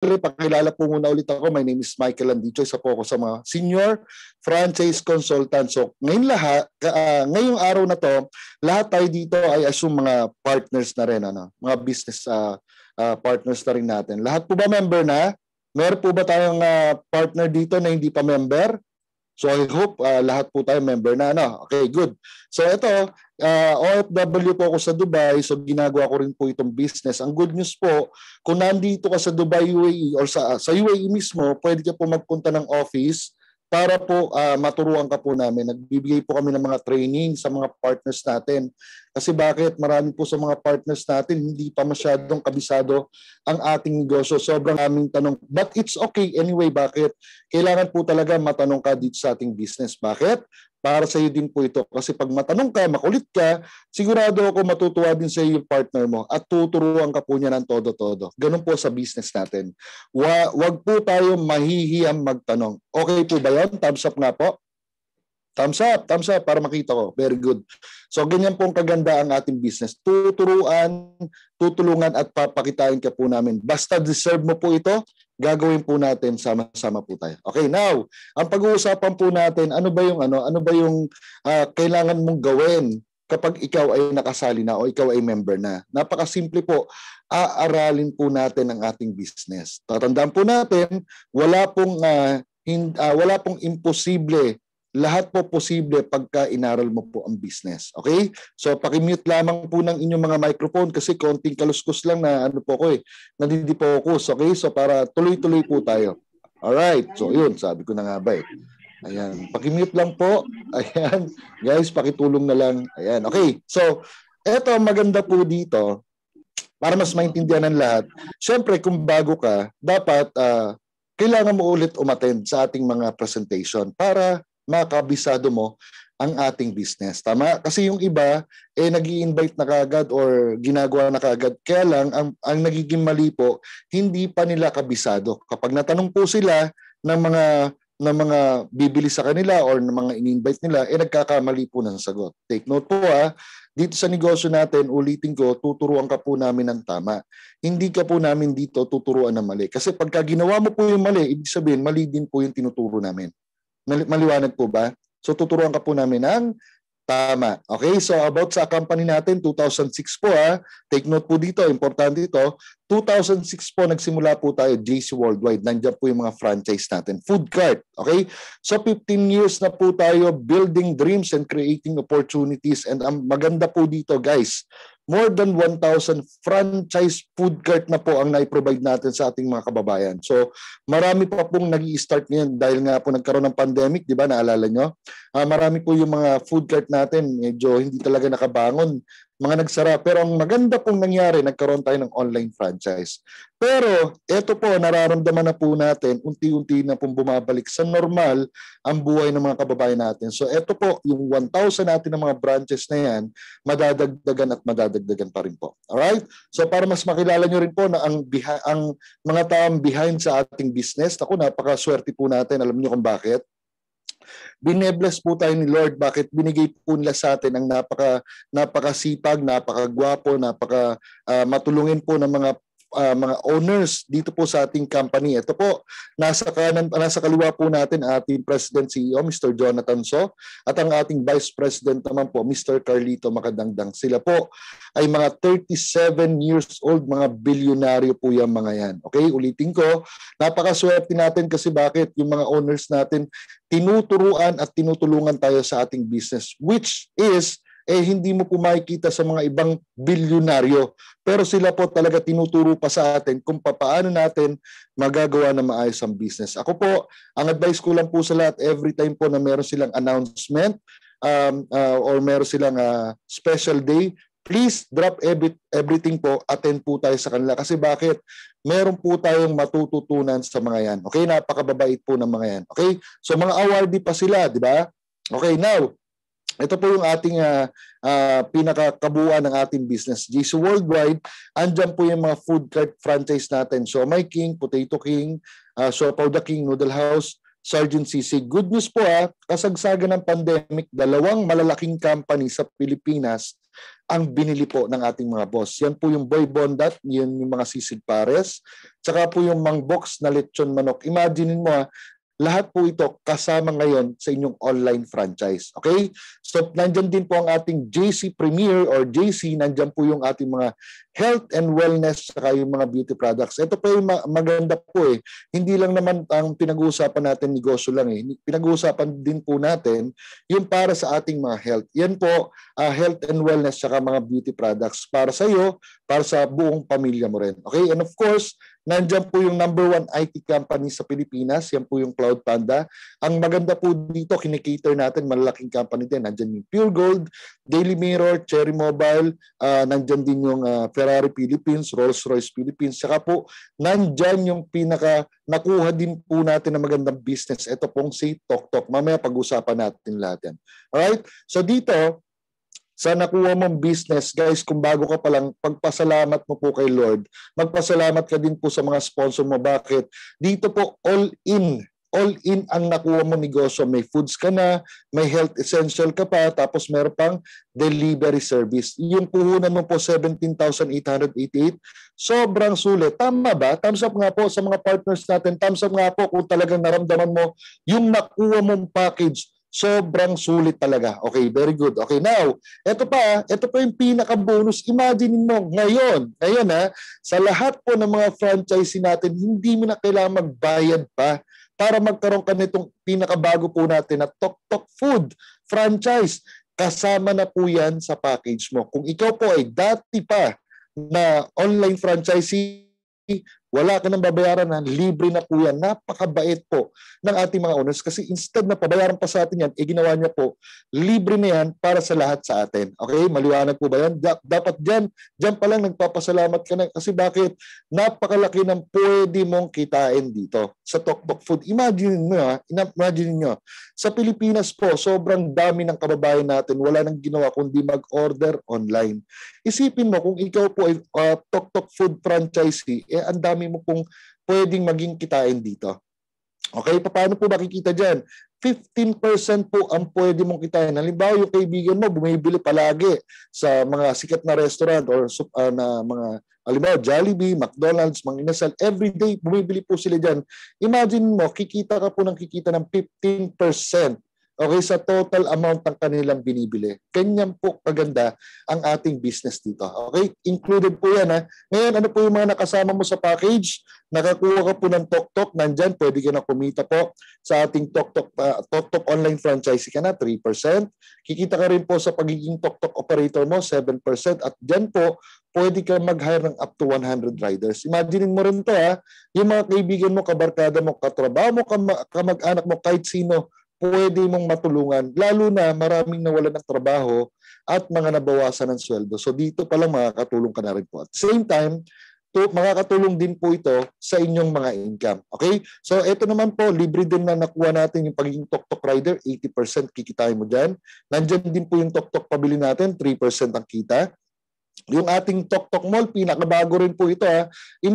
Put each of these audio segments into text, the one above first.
pakilala po muna ulit ako. My name is Michael Andicho. Isa po ako sa mga senior franchise consultant. So ngayon lahat, uh, ngayong araw na to, lahat tayo dito ay assume mga partners na rin, ano, mga business uh, uh, partners na rin natin. Lahat po ba member na? Meron po ba tayong uh, partner dito na hindi pa member? So I hope uh, lahat po tayo member na ano. Okay, good. So ito, uh, OFW po ako sa Dubai, so ginagawa ko rin po itong business. Ang good news po, kung nandito ka sa Dubai UAE or sa sa UAE mismo, pwede ka po magpunta ng office para po uh, maturuan ka po namin. Nagbibigay po kami ng mga training sa mga partners natin. Kasi bakit? Marami po sa mga partners natin hindi pa masyadong kabisado ang ating negosyo. Sobrang aming tanong. But it's okay anyway. Bakit? Kailangan po talaga matanong ka dito sa ating business. Bakit? Para sa iyo din po ito. Kasi pag matanong ka, makulit ka, sigurado ako matutuwa din sa iyo yung partner mo at tuturuan ka po niya ng todo-todo. Ganun po sa business natin. Wa, wag po tayo mahihiyang magtanong. Okay po ba yun? Thumbs up nga po. Thumbs up, thumbs up para makita ko. Very good. So ganyan pong kaganda ang ating business. Tuturuan, tutulungan at papakitain ka po namin. Basta deserve mo po ito, gagawin po natin sama-sama po tayo. Okay, now, ang pag-uusapan po natin, ano ba yung ano, ano ba yung uh, kailangan mong gawin kapag ikaw ay nakasali na o ikaw ay member na. Napakasimple po, aaralin po natin ang ating business. Tatandaan po natin, wala pong uh, hin, uh, wala pong imposible lahat po posible pagka inaral mo po ang business. Okay? So paki-mute lamang po ng inyong mga microphone kasi konting kaluskus lang na ano po ko eh, nandidi-focus. Okay? So para tuloy-tuloy po tayo. All right. So yun, sabi ko na nga ba eh. Ayan, paki-mute lang po. Ayan, guys, pakitulong na lang. Ayan, okay. So, eto maganda po dito para mas maintindihan ng lahat. Siyempre, kung bago ka, dapat uh, kailangan mo ulit umattend sa ating mga presentation para makabisado mo ang ating business. Tama? Kasi yung iba, eh nag invite na kagad or ginagawa na kagad. Kaya lang, ang, ang nagiging mali po, hindi pa nila kabisado. Kapag natanong po sila ng mga ng mga bibili sa kanila or ng mga in-invite nila, eh nagkakamali po ng sagot. Take note po ha, dito sa negosyo natin, ulitin ko, tuturuan ka po namin ng tama. Hindi ka po namin dito tuturuan ng mali. Kasi pagka ginawa mo po yung mali, ibig sabihin, mali din po yung tinuturo namin. Maliwanag po ba? So tuturuan ka po namin ng tama. Okay, so about sa company natin, 2006 po ha. Take note po dito, importante ito. 2006 po nagsimula po tayo JC Worldwide. Nandiyan po yung mga franchise natin. Food cart. Okay? So 15 years na po tayo building dreams and creating opportunities. And ang maganda po dito guys, more than 1,000 franchise food cart na po ang nai-provide natin sa ating mga kababayan. So, marami pa pong nag start ngayon dahil nga po nagkaroon ng pandemic, di ba? Naalala nyo? Uh, marami po yung mga food cart natin, medyo hindi talaga nakabangon mga nagsara. Pero ang maganda pong nangyari, nagkaroon tayo ng online franchise. Pero ito po, nararamdaman na po natin, unti-unti na pong bumabalik sa normal ang buhay ng mga kababayan natin. So ito po, yung 1,000 natin ng mga branches na yan, madadagdagan at madadagdagan pa rin po. Alright? So para mas makilala nyo rin po na ang, ang mga taong behind sa ating business, ako napakaswerte po natin, alam niyo kung bakit Binebless po tayo ni Lord. Bakit binigay po nila sa atin ang napaka napakasipag, napakagwapo, napaka uh, matulungin po ng mga uh, mga owners dito po sa ating company. Ito po, nasa kanan nasa kaliwa po natin ating President CEO Mr. Jonathan So at ang ating Vice President naman po Mr. Carlito Makadangdang. Sila po ay mga 37 years old, mga bilyonaryo po yung mga yan. Okay, ulitin ko, napakaswerte natin kasi bakit yung mga owners natin tinuturuan at tinutulungan tayo sa ating business which is eh hindi mo po makikita sa mga ibang bilyonaryo. Pero sila po talaga tinuturo pa sa atin kung paano natin magagawa na maayos ang business. Ako po, ang advice ko lang po sa lahat, every time po na meron silang announcement um, uh, or meron silang uh, special day, please drop every, everything po, attend po tayo sa kanila. Kasi bakit? Meron po tayong matututunan sa mga yan. Okay, napakababait po ng mga yan. Okay, so mga awardee pa sila, di ba? Okay, now, ito po yung ating uh, uh, pinakakabuuan ng ating business. Jisoo Worldwide, andyan po yung mga food cart franchise natin. So My King, Potato King, uh, Sopaw the King, Noodle House, Sergeant CC. Good news po ah, kasagsagan ng pandemic, dalawang malalaking company sa Pilipinas ang binili po ng ating mga boss. Yan po yung boy bondat, yan yung mga sisig pares, tsaka po yung mang box na lechon manok. Imagine mo ha, lahat po ito kasama ngayon sa inyong online franchise. Okay? So, nandyan din po ang ating JC Premier or JC, nandyan po yung ating mga health and wellness saka yung mga beauty products. Ito po yung maganda po eh. Hindi lang naman ang pinag-uusapan natin negosyo lang eh. Pinag-uusapan din po natin yung para sa ating mga health. Yan po, uh, health and wellness saka mga beauty products para sa iyo, para sa buong pamilya mo rin. Okay? And of course, Nandiyan po yung number one IT company sa Pilipinas. Yan po yung Cloud Panda. Ang maganda po dito, kinikater natin, malalaking company din. Nandiyan yung Pure Gold, Daily Mirror, Cherry Mobile, uh, nandyan din yung uh, Ferrari Philippines, Rolls-Royce Philippines. Saka po, nandyan yung pinaka nakuha din po natin na magandang business. Ito pong si TokTok. Mamaya pag-usapan natin lahat yan. Alright? So dito, sa nakuha mong business, guys, kung bago ka pa lang, pagpasalamat mo po kay Lord. Magpasalamat ka din po sa mga sponsor mo. Bakit? Dito po, all in. All in ang nakuha mo negosyo. May foods ka na, may health essential ka pa, tapos meron pang delivery service. Yung puhunan mo po 17,888, sobrang sulit. Tama ba? Thumbs up nga po sa mga partners natin. Thumbs up nga po kung talagang naramdaman mo yung nakuha mong package Sobrang sulit talaga. Okay, very good. Okay, now, ito pa, ito pa yung pinaka-bonus. Imagine mo, ngayon, ngayon ha, sa lahat po ng mga franchisee natin, hindi mo na kailangan magbayad pa para magkaroon ka nitong pinakabago po natin na Tok Tok Food franchise. Kasama na po yan sa package mo. Kung ikaw po ay dati pa na online franchisee, wala ka nang babayaran na, libre na po yan. Napakabait po ng ating mga owners kasi instead na pabayaran pa sa atin yan, eh ginawa niya po, libre na yan para sa lahat sa atin. Okay? Maliwanag po ba yan? Dapat dyan, dyan pa lang nagpapasalamat ka na kasi bakit? Napakalaki ng pwede mong kitain dito sa Tokbok Food. Imagine mo ha, imagine nyo, sa Pilipinas po, sobrang dami ng kababayan natin, wala nang ginawa kundi mag-order online. Isipin mo kung ikaw po ay uh, Tok Food franchisee, eh ang dami mo pong pwedeng maging kitain dito. Okay, paano po makikita dyan? 15% po ang pwede mong kitain. Halimbawa, yung kaibigan mo bumibili palagi sa mga sikat na restaurant or uh, na mga halimbawa Jollibee, McDonald's, mga inasal, everyday bumibili po sila dyan. Imagine mo, kikita ka po ng kikita ng 15% okay, sa total amount ng kanilang binibili. Ganyan po kaganda ang ating business dito. Okay? Included po yan. Ha? Ngayon, ano po yung mga nakasama mo sa package? Nakakuha ka po ng TokTok, nandyan, pwede ka na kumita po sa ating TokTok, uh, TokTok online franchise ka na, 3%. Kikita ka rin po sa pagiging TokTok operator mo, 7%. At dyan po, pwede ka mag-hire ng up to 100 riders. Imagine mo rin to ha, yung mga kaibigan mo, kabarkada mo, katrabaho mo, kamag-anak mo, kahit sino, pwede mong matulungan, lalo na maraming nawalan ng trabaho at mga nabawasan ng sweldo. So dito pa lang makakatulong ka na rin po. At same time, to, makakatulong din po ito sa inyong mga income. Okay? So ito naman po, libre din na nakuha natin yung pagiging tok-tok rider, 80% kikitain mo dyan. Nandyan din po yung tok-tok pabili natin, 3% ang kita. Yung ating Tok Tok Mall, pinakabago rin po ito ha.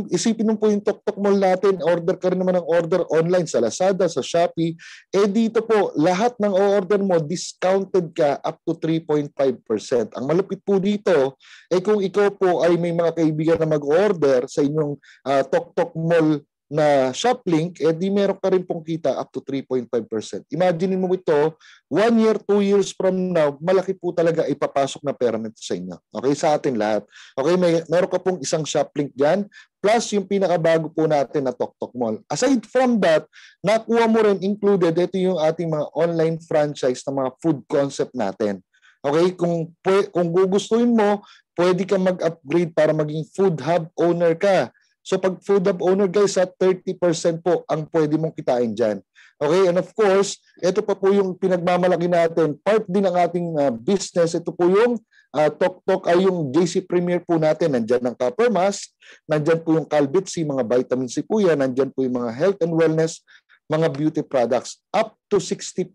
Isipin mo po yung Tok Tok Mall natin, order ka rin naman ng order online sa Lazada, sa Shopee. Eh dito po, lahat ng order mo, discounted ka up to 3.5%. Ang malupit po dito, eh kung ikaw po ay may mga kaibigan na mag-order sa inyong uh, Tok Tok Mall na shop link, eh di meron ka rin pong kita up to 3.5%. Imagine mo ito, one year, two years from now, malaki po talaga ipapasok na pera nito sa inyo. Okay, sa atin lahat. Okay, may, meron ka pong isang shop link dyan, plus yung pinakabago po natin na TokTok Mall. Aside from that, nakuha mo rin included, ito yung ating mga online franchise na mga food concept natin. Okay, kung kung gugustuhin mo, pwede ka mag-upgrade para maging food hub owner ka. So pag food hub owner guys, at 30% po ang pwede mong kitain dyan. Okay, and of course, ito pa po yung pinagmamalaki natin. Part din ng ating uh, business, ito po yung uh, Tok Tok ay yung JC Premier po natin. Nandyan ang copper mask, nandyan po yung Calbit C, mga vitamin C po yan, nandyan po yung mga health and wellness, mga beauty products. Up to 60%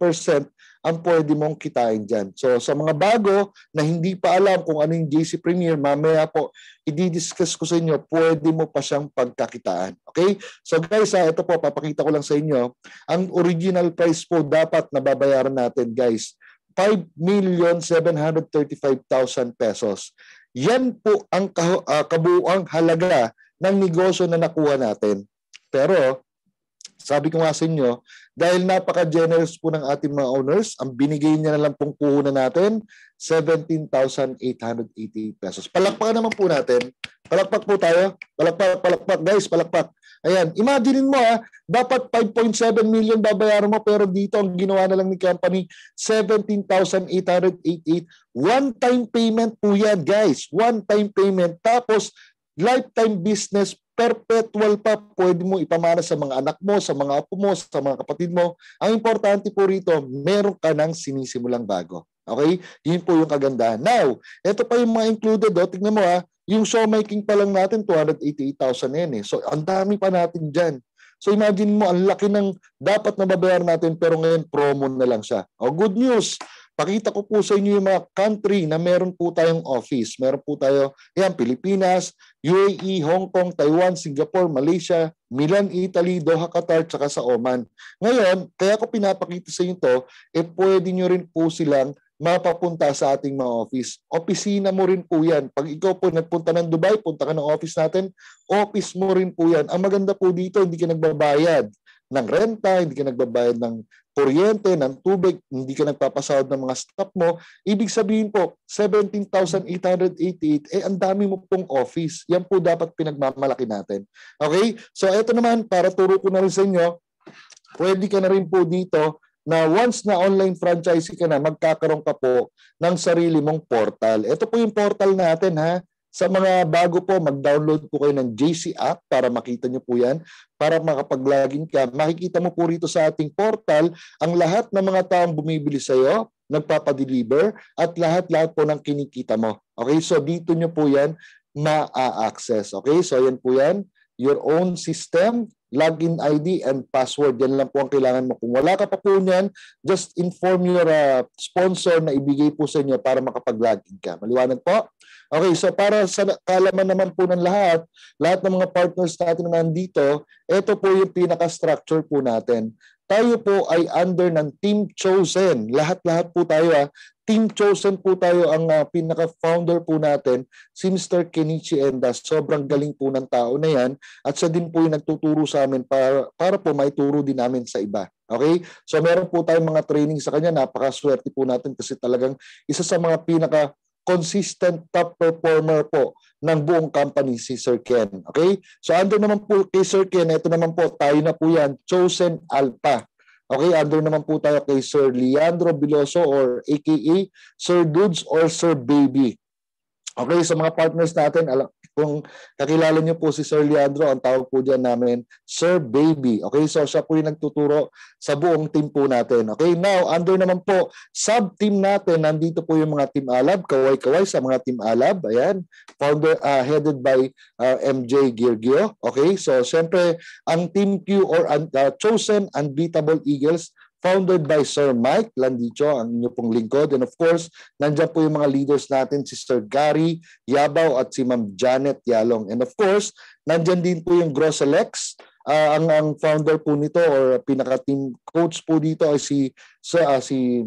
ang pwede mong kitain dyan. So sa mga bago na hindi pa alam kung ano yung JC Premier, mamaya po i-discuss ko sa inyo, pwede mo pa siyang pagkakitaan. Okay? So guys, ha, ito po, papakita ko lang sa inyo. Ang original price po dapat nababayaran natin guys, 5,735,000 pesos. Yan po ang uh, kabuuang halaga ng negosyo na nakuha natin. Pero sabi ko nga sa inyo, dahil napaka-generous po ng ating mga owners, ang binigay niya na lang pong puhunan natin, 17,888 pesos. Palakpakan naman po natin. Palakpak po tayo. Palakpak, palakpak. Guys, palakpak. Ayan, imaginein mo ha, dapat 5.7 million babayaran mo pero dito ang ginawa na lang ni company 17,888 one-time payment po yan guys. One-time payment. Tapos lifetime business perpetual pa pwede mo ipamana sa mga anak mo, sa mga apo mo, sa mga kapatid mo. Ang importante po rito, meron ka ng sinisimulang bago. Okay? Yun po yung kagandahan. Now, ito pa yung mga included. Oh. Tingnan mo ha, yung showmaking pa lang natin, 288,000 yan eh. So, ang dami pa natin dyan. So imagine mo, ang laki ng dapat na babayaran natin pero ngayon promo na lang siya. O good news, Pakita ko po sa inyo yung mga country na meron po tayong office. Meron po tayo, yan, Pilipinas, UAE, Hong Kong, Taiwan, Singapore, Malaysia, Milan, Italy, Doha, Qatar, tsaka sa Oman. Ngayon, kaya ko pinapakita sa inyo to, eh pwede nyo rin po silang mapapunta sa ating mga office. Opisina mo rin po yan. Pag ikaw po nagpunta ng Dubai, punta ka ng office natin, office mo rin po yan. Ang maganda po dito, hindi ka nagbabayad ng renta, hindi ka nagbabayad ng kuryente, ng tubig, hindi ka nagpapasahod ng mga staff mo, ibig sabihin po, 17,888, eh ang dami mo pong office. Yan po dapat pinagmamalaki natin. Okay? So ito naman, para turo ko na rin sa inyo, pwede ka na rin po dito na once na online franchisee ka na, magkakaroon ka po ng sarili mong portal. Ito po yung portal natin ha. Sa mga bago po, mag-download po kayo ng JC app para makita nyo po yan. Para makapag-login ka, makikita mo po rito sa ating portal ang lahat ng mga taong bumibili sa iyo, nagpapadeliver, at lahat-lahat po ng kinikita mo. Okay, so dito nyo po yan ma-access. Okay, so yan po yan. Your own system, login ID and password. Yan lang po ang kailangan mo. Kung wala ka pa po niyan, just inform your uh, sponsor na ibigay po sa inyo para makapag-login ka. Maliwanag po? Okay, so para sa kalaman naman po ng lahat, lahat ng mga partners natin na nandito, ito po yung pinaka-structure po natin. Tayo po ay under ng Team Chosen. Lahat-lahat po tayo ah. Team Chosen po tayo ang uh, pinaka-founder po natin, si Mr. Kenichi Enda. Sobrang galing po ng tao na yan at siya din po yung nagtuturo sa amin para, para po maituro din namin sa iba. Okay? So meron po tayong mga training sa kanya. Napakaswerte po natin kasi talagang isa sa mga pinaka consistent top performer po ng buong company si Sir Ken. Okay? So under naman po kay Sir Ken, ito naman po, tayo na po yan, Chosen Alpha. Okay, under naman po tayo kay Sir Leandro Biloso or aka Sir Dudes or Sir Baby. Okay, sa mga partners natin, kung kakilala niyo po si Sir Leandro, ang tawag po diyan namin, Sir Baby. Okay, so siya po yung nagtuturo sa buong team po natin. Okay, now, under naman po, sub-team natin, nandito po yung mga team Alab, kaway-kaway sa mga team Alab. Ayan, founder, uh, headed by uh, MJ Girgio. Okay, so siyempre, ang Team Q or uh, Chosen Unbeatable Eagles, founded by Sir Mike Landicho, ang inyo pong lingkod. And of course, nandiyan po yung mga leaders natin, si Sir Gary Yabaw at si Ma'am Janet Yalong. And of course, nandiyan din po yung Grosselex, uh, ang ang founder po nito or pinaka team coach po dito ay si so, uh, si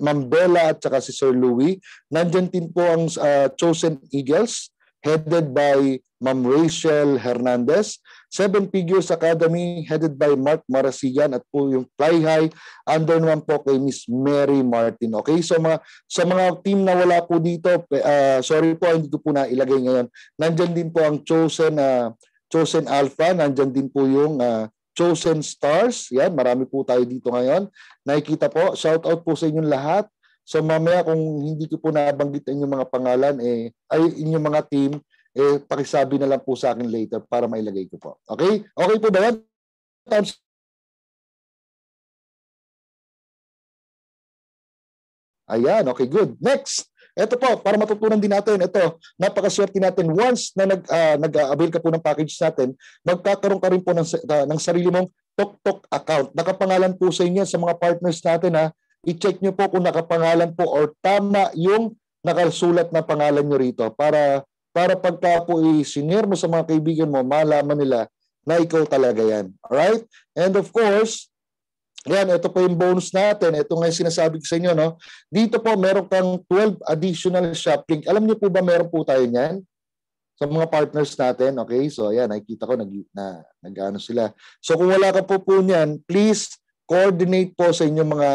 Ma'am Bella at saka si Sir Louis. Nandiyan din po ang uh, Chosen Eagles headed by Ma'am Rachel Hernandez. Seven Figures Academy headed by Mark Marasigan at po yung Fly High under naman po kay Miss Mary Martin. Okay, so mga sa mga team na wala po dito, uh, sorry po hindi ko po na ilagay ngayon. Nandiyan din po ang chosen uh, chosen Alpha, nandiyan din po yung uh, chosen stars. Yan, marami po tayo dito ngayon. Nakikita po, shout out po sa inyong lahat. So mamaya kung hindi ko po nabanggit ang inyong mga pangalan, eh, ay inyong mga team, eh, pakisabi na lang po sa akin later para mailagay ko po. Okay? Okay po ba yan? Ayan, okay, good. Next. Ito po, para matutunan din natin, ito, napakaswerte natin. Once na nag, uh, nag-avail ka po ng package natin, magkakaroon ka rin po ng, uh, ng sarili mong TokTok account. Nakapangalan po sa inyo sa mga partners natin ha i-check nyo po kung nakapangalan po or tama yung nakasulat na pangalan nyo rito para para pagka po i-senior mo sa mga kaibigan mo, malaman nila na ikaw talaga yan. Alright? And of course, Ayan, ito po yung bonus natin. Ito nga yung sinasabi ko sa inyo. No? Dito po, meron kang 12 additional shop link. Alam niyo po ba meron po tayo niyan? Sa mga partners natin. Okay, so ayan, nakikita ko nag, na, nag sila. So kung wala ka po po niyan, please coordinate po sa inyong mga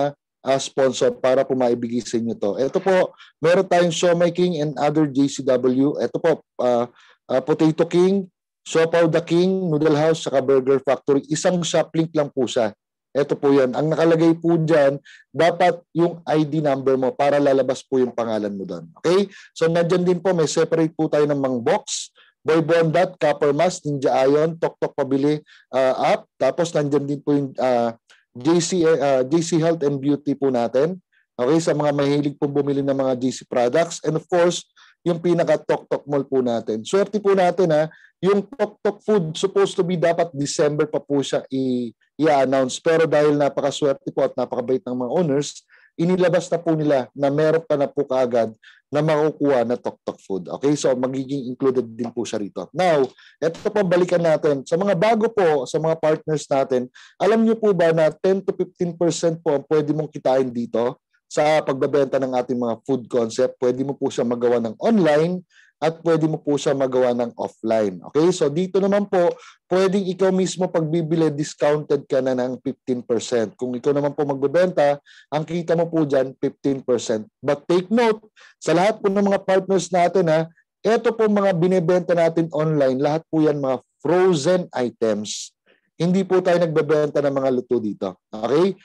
uh, sponsor para po maibigay sa inyo to. Ito po, meron tayong Shomai King and other JCW. Ito po, uh, uh, Potato King, Siopaw the King, Noodle House, saka Burger Factory. Isang shop link lang po siya. Ito po yan. Ang nakalagay po dyan, dapat yung ID number mo para lalabas po yung pangalan mo doon. Okay? So nandyan din po, may separate po tayo ng mga box. Boy Bondat, Copper Mask, Ninja Ion, Tok Tok Pabili uh, app. Tapos nandyan din po yung uh, JC, uh, JC Health and Beauty po natin. Okay, sa mga mahilig po bumili ng mga JC products. And of course, yung pinaka Tok Tok Mall po natin. Swerte po natin ha, yung Tok Tok Food supposed to be dapat December pa po siya i- i-announce. Pero dahil napakaswerte po at napakabait ng mga owners, inilabas na po nila na meron pa na po kaagad na makukuha na Tok Food. Okay, so magiging included din po siya rito. Now, ito po balikan natin. Sa mga bago po, sa mga partners natin, alam niyo po ba na 10 to 15% po ang pwede mong kitain dito sa pagbebenta ng ating mga food concept. Pwede mo po siya magawa ng online at pwede mo po siya magawa ng offline. Okay? So dito naman po, pwedeng ikaw mismo pagbibili, discounted ka na ng 15%. Kung ikaw naman po magbebenta, ang kita mo po dyan, 15%. But take note, sa lahat po ng mga partners natin, ha, ito po mga binebenta natin online, lahat po yan mga frozen items. Hindi po tayo nagbebenta ng mga luto dito. Okay?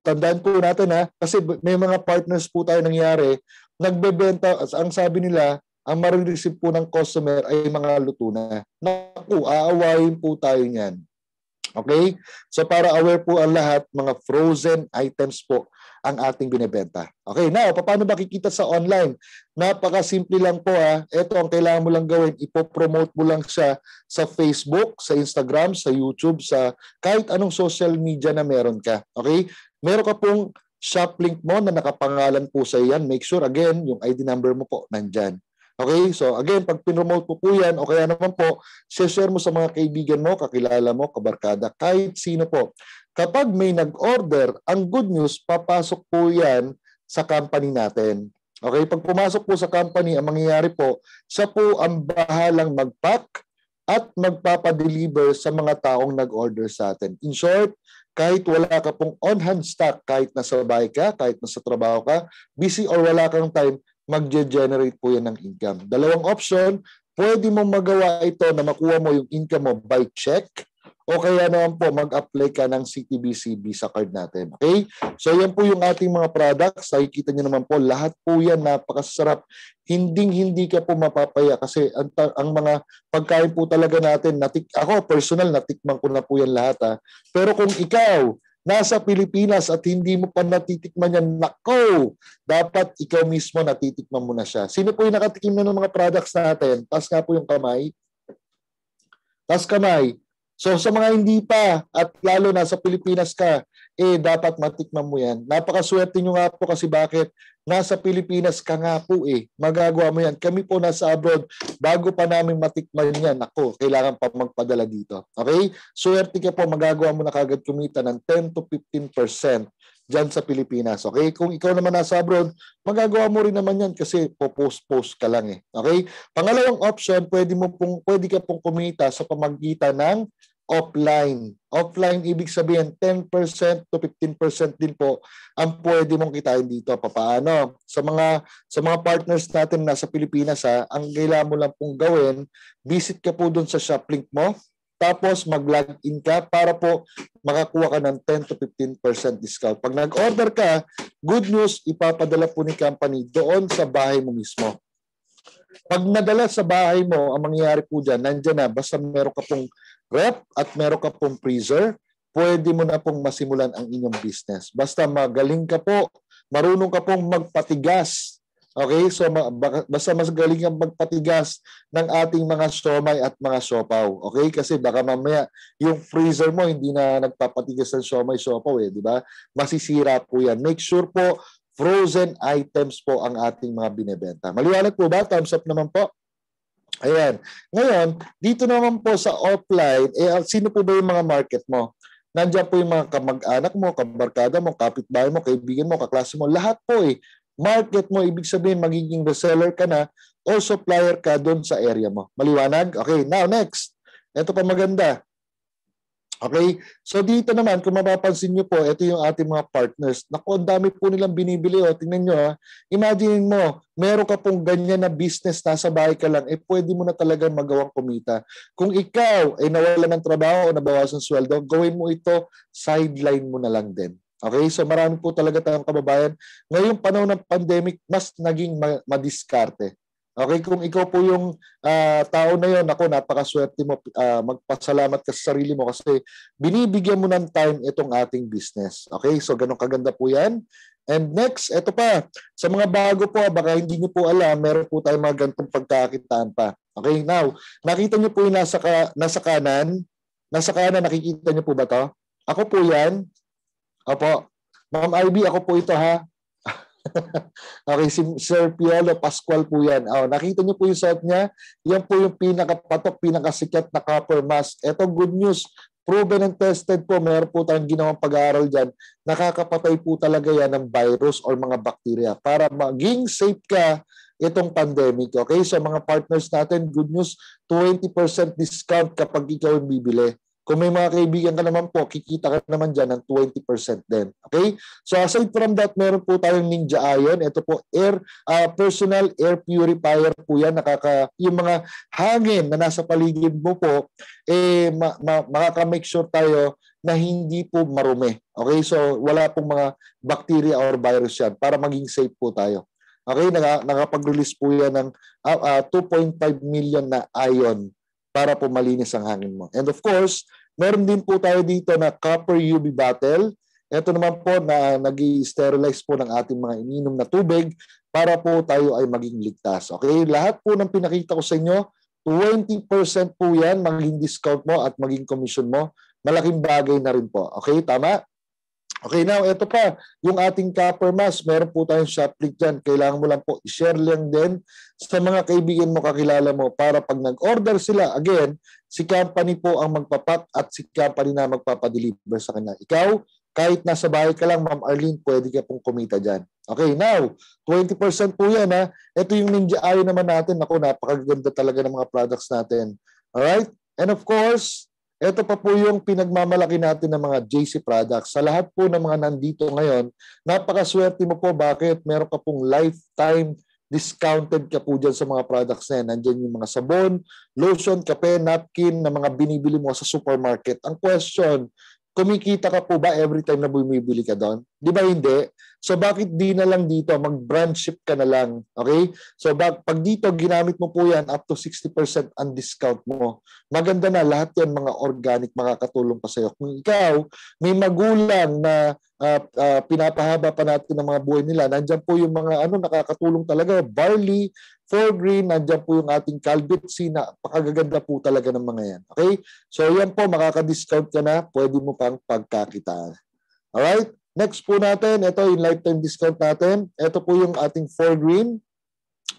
Tandaan po natin ha, kasi may mga partners po tayo nangyari, nagbebenta, ang sabi nila, ang marireceive po ng customer ay mga luto na. Naku, aawayin po tayo niyan. Okay? So para aware po ang lahat, mga frozen items po ang ating binebenta. Okay, now, paano ba kikita sa online? Napaka-simple lang po ha. Ito ang kailangan mo lang gawin. Ipo-promote mo lang siya sa Facebook, sa Instagram, sa YouTube, sa kahit anong social media na meron ka. Okay? Meron ka pong shop link mo na nakapangalan po sa iyan. Make sure, again, yung ID number mo po nandyan. Okay? So again, pag pinromote mo po yan, o kaya naman po, share mo sa mga kaibigan mo, kakilala mo, kabarkada, kahit sino po. Kapag may nag-order, ang good news, papasok po yan sa company natin. Okay? Pag pumasok po sa company, ang mangyayari po, siya po ang bahalang mag-pack at magpapadeliver sa mga taong nag-order sa atin. In short, kahit wala ka pong on-hand stock, kahit nasa bahay ka, kahit nasa trabaho ka, busy or wala kang time, magge-generate po yan ng income. Dalawang option, pwede mo magawa ito na makuha mo yung income mo by check o kaya naman po mag-apply ka ng CTBC Visa card natin. Okay? So yan po yung ating mga products. Nakikita niyo naman po, lahat po yan napakasarap. Hinding-hindi ka po mapapaya kasi ang, ang mga pagkain po talaga natin, natik, ako personal, natikman ko na po yan lahat. Ha. Pero kung ikaw, nasa Pilipinas at hindi mo pa natitikman yan, nako, dapat ikaw mismo natitikman mo na siya. Sino po yung nakatikim na ng mga products natin? Taas nga po yung kamay. Taas kamay. So sa mga hindi pa at lalo na sa Pilipinas ka, eh dapat matikman mo yan. Napakaswerte nyo nga po kasi bakit nasa Pilipinas ka nga po eh. Magagawa mo yan. Kami po nasa abroad, bago pa namin matikman yan, ako, kailangan pa magpadala dito. Okay? Swerte ka po, magagawa mo na kagad kumita ng 10 to 15% dyan sa Pilipinas. Okay? Kung ikaw naman nasa abroad, magagawa mo rin naman yan kasi po-post-post ka lang eh. Okay? Pangalawang option, pwede, mo pong, pwede ka pong kumita sa pamagitan ng offline. Offline, ibig sabihin 10% to 15% din po ang pwede mong kitain dito. Paano? Sa mga sa mga partners natin nasa Pilipinas, ha, ang kailangan mo lang pong gawin, visit ka po doon sa shop link mo, tapos mag-log in ka para po makakuha ka ng 10 to 15% discount. Pag nag-order ka, good news, ipapadala po ni company doon sa bahay mo mismo. Pag nadala sa bahay mo, ang mangyayari po dyan, nandyan na, basta meron ka pong rep at meron ka pong freezer, pwede mo na pong masimulan ang inyong business. Basta magaling ka po, marunong ka pong magpatigas. Okay? So basta mas galing kang magpatigas ng ating mga siomay at mga siopaw. Okay? Kasi baka mamaya yung freezer mo hindi na nagpapatigas ng siomay, siopaw eh, di ba? Masisira po yan. Make sure po frozen items po ang ating mga binebenta. Maliwanag po ba? Thumbs up naman po. Ayan. Ngayon, dito naman po sa offline, eh, sino po ba yung mga market mo? Nandiyan po yung mga kamag-anak mo, kabarkada mo, kapitbahay mo, kaibigan mo, kaklase mo, lahat po eh. Market mo, ibig sabihin magiging reseller ka na o supplier ka doon sa area mo. Maliwanag? Okay, now next. Ito pa maganda. Okay? So dito naman, kung mapapansin nyo po, ito yung ating mga partners. Naku, ang dami po nilang binibili. O, tingnan nyo ha. Imagine mo, meron ka pong ganyan na business, nasa bahay ka lang, eh pwede mo na talaga magawang kumita. Kung ikaw ay nawala ng trabaho o nabawasan sweldo, gawin mo ito, sideline mo na lang din. Okay? So marami po talaga tayong kababayan. Ngayong panahon ng pandemic, mas naging madiskarte. Okay, kung ikaw po yung uh, tao na yon, ako napakaswerte mo, uh, magpasalamat ka sa sarili mo kasi binibigyan mo ng time itong ating business. Okay, so ganun kaganda po yan. And next, ito pa, sa mga bago po, baka hindi niyo po alam, meron po tayong mga ganitong pagkakitaan pa. Okay, now, nakita niyo po yung nasa, ka, nasa kanan, nasa kanan, nakikita niyo po ba to? Ako po yan. Opo. Ma'am Ivy, ako po ito ha. okay, si Sir Piolo Pascual po yan. Oh, nakita niyo po yung suot niya? Yan po yung pinakapatok, pinakasikat na copper mask. Ito good news. Proven and tested po. Meron po tayong ginawang pag-aaral dyan. Nakakapatay po talaga yan ng virus or mga bakterya para maging safe ka itong pandemic. Okay, so mga partners natin, good news, 20% discount kapag ikaw yung bibili. Kung may mga kaibigan ka naman po, kikita ka naman dyan ng 20% din. Okay? So aside from that, meron po tayong Ninja Ion. Ito po, air uh, personal air purifier po yan. Nakaka, yung mga hangin na nasa paligid mo po, eh, ma, ma, makaka-make sure tayo na hindi po marumi. Okay? So wala pong mga bacteria or virus yan para maging safe po tayo. Okay, nakapag-release po yan ng uh, uh, 2.5 million na ion para po malinis ang hangin mo. And of course, meron din po tayo dito na copper UV bottle. Ito naman po na nag sterilize po ng ating mga ininom na tubig para po tayo ay maging ligtas. Okay? Lahat po ng pinakita ko sa inyo, 20% po yan maging discount mo at maging commission mo. Malaking bagay na rin po. Okay? Tama? Okay, now, ito pa, yung ating copper mask, meron po tayong shop link dyan. Kailangan mo lang po i-share lang din sa mga kaibigan mo, kakilala mo, para pag nag-order sila, again, si company po ang magpapak at si company na magpapadeliver sa kanya. Ikaw, kahit nasa bahay ka lang, Ma'am Arlene, pwede ka pong kumita dyan. Okay, now, 20% po yan ha. Ito yung Ninja Eye naman natin. Ako, napakaganda talaga ng mga products natin. Alright? And of course, ito pa po yung pinagmamalaki natin ng mga JC products. Sa lahat po ng mga nandito ngayon, napakaswerte mo po bakit meron ka pong lifetime discounted ka po dyan sa mga products na yan. Nandyan yung mga sabon, lotion, kape, napkin na mga binibili mo sa supermarket. Ang question, kumikita ka po ba every time na bumibili ka doon? Di ba hindi? So bakit di na lang dito, mag-brand ship ka na lang. Okay? So bag, pag dito, ginamit mo po yan up to 60% ang discount mo. Maganda na lahat yan mga organic makakatulong pa sa'yo. Kung ikaw, may magulang na uh, uh, pinapahaba pa natin ng mga buhay nila, nandyan po yung mga ano nakakatulong talaga. Barley, for green, nandiyan po yung ating Calbitsi na pakagaganda po talaga ng mga yan. Okay? So yan po, makaka-discount ka na, pwede mo pang pagkakitaan. Alright? Next po natin, ito yung lifetime discount natin. Ito po yung ating for green.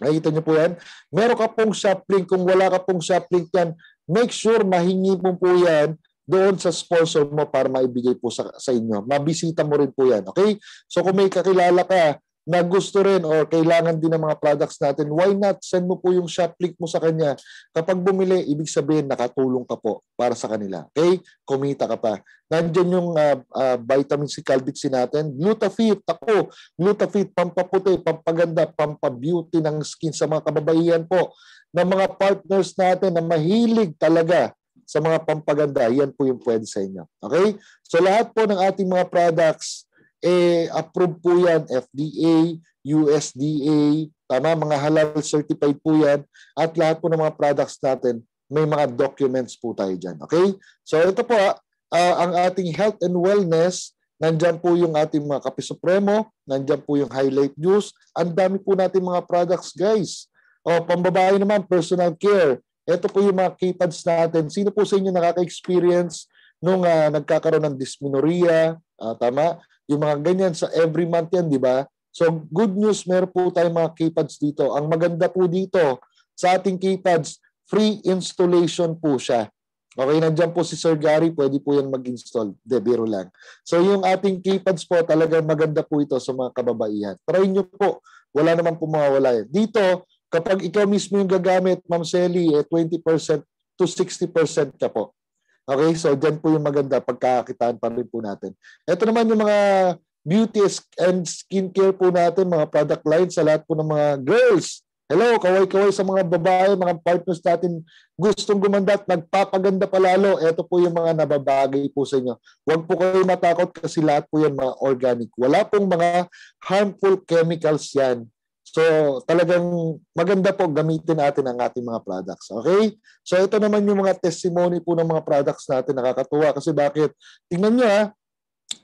Nakikita niyo po yan. Meron ka pong shop. Kung wala ka pong shop link yan, make sure mahingi mo po yan doon sa sponsor mo para maibigay po sa, sa inyo. Mabisita mo rin po yan. Okay? So kung may kakilala ka na gusto rin or kailangan din ng mga products natin, why not send mo po yung shop link mo sa kanya. Kapag bumili, ibig sabihin nakatulong ka po para sa kanila. Okay? Kumita ka pa. Nandiyan yung uh, uh, vitamin C Calvixi natin. Glutafit, ako, Glutafit, pampaputi, pampaganda, pampabeauty ng skin sa mga kababaihan po ng mga partners natin na mahilig talaga sa mga pampaganda, yan po yung pwede sa inyo. Okay? So lahat po ng ating mga products, eh approve po yan FDA, USDA, tama mga halal certified po yan at lahat po ng mga products natin may mga documents po tayo diyan. Okay? So ito po uh, ang ating health and wellness Nandiyan po yung ating mga Kape Supremo, nandiyan po yung Highlight Juice. Ang dami po natin mga products, guys. O, pambabae naman, personal care. Ito po yung mga keypads natin. Sino po sa inyo nakaka-experience nung uh, nagkakaroon ng dysmenorrhea? Uh, tama? Yung mga ganyan sa every month yan, di ba? So good news, meron po tayong mga keypads dito. Ang maganda po dito sa ating keypads, free installation po siya. Okay, nandiyan po si Sir Gary, pwede po yan mag-install. De, biro lang. So yung ating keypads po, talagang maganda po ito sa mga kababaihan. Try nyo po. Wala naman po mawawala yan. Dito, kapag ikaw mismo yung gagamit, Ma'am Selly, eh, 20% to 60% ka po. Okay, so dyan po yung maganda pagkakakitaan pa rin po natin. Ito naman yung mga beauty and skincare po natin, mga product lines sa lahat po ng mga girls Hello, kaway-kaway sa mga babae, mga partners natin gustong gumanda at nagpapaganda palalo. Ito po yung mga nababagay po sa inyo. Huwag po kayo matakot kasi lahat po yan mga organic. Wala pong mga harmful chemicals yan. So talagang maganda po gamitin natin ang ating mga products. Okay? So ito naman yung mga testimony po ng mga products natin. Nakakatuwa kasi bakit? Tingnan nyo ha,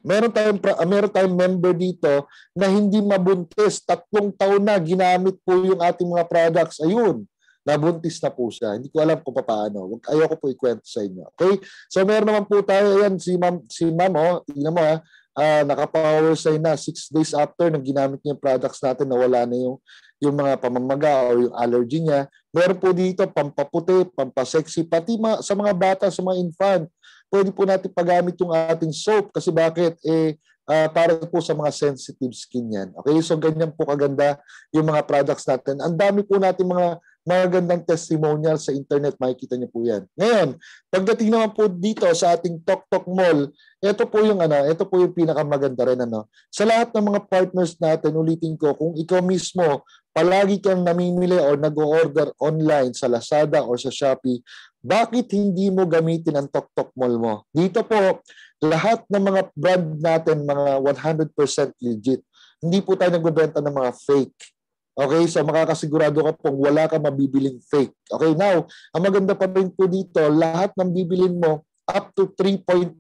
meron tayong uh, meron tayong member dito na hindi mabuntis. Tatlong taon na ginamit po yung ating mga products. Ayun, nabuntis na po siya. Hindi ko alam kung paano. Ayoko po ikwento sa inyo. Okay? So meron naman po tayo, ayan, si ma'am, si ma'am, oh, tingnan mo ha, uh, naka-power sign na 6 days after nang ginamit niya yung products natin, nawala na yung yung mga pamamaga o yung allergy niya. Meron po dito pampaputi, pampasexy, pati ma- sa mga bata, sa mga infant pwede po natin paggamit yung ating soap kasi bakit eh uh, para po sa mga sensitive skin yan. Okay, so ganyan po kaganda yung mga products natin. Ang dami po natin mga magandang testimonial sa internet, makikita niyo po yan. Ngayon, pagdating naman po dito sa ating Tok Tok Mall, ito po yung ano, ito po yung pinakamaganda rin ano. Sa lahat ng mga partners natin, ulitin ko, kung ikaw mismo palagi kang namimili or nag-order online sa Lazada or sa Shopee, bakit hindi mo gamitin ang Tok Tok Mall mo? Dito po, lahat ng mga brand natin, mga 100% legit. Hindi po tayo nagbebenta ng mga fake. Okay, so makakasigurado ka pong wala ka mabibiling fake. Okay, now, ang maganda pa rin po dito, lahat ng bibilin mo, up to 3.5%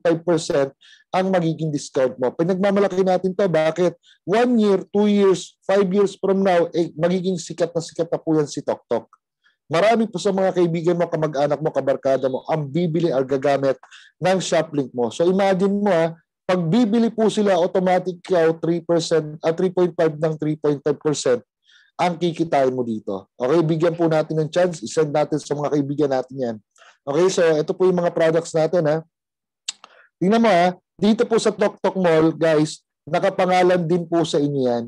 ang magiging discount mo. Pinagmamalaki natin to, bakit? One year, two years, five years from now, eh, magiging sikat na sikat na po yan si TokTok. Marami po sa mga kaibigan mo, kamag-anak mo, kabarkada mo, ang bibili or gagamit ng shoplink mo. So imagine mo ha, pag bibili po sila, automatic ka 3%, uh, 3.5 ng 3.5%, ang kikitain mo dito. Okay, bigyan po natin ng chance, isend natin sa mga kaibigan natin yan. Okay, so ito po yung mga products natin ha. Tingnan mo ha, dito po sa Tok Tok Mall, guys, nakapangalan din po sa inyo yan.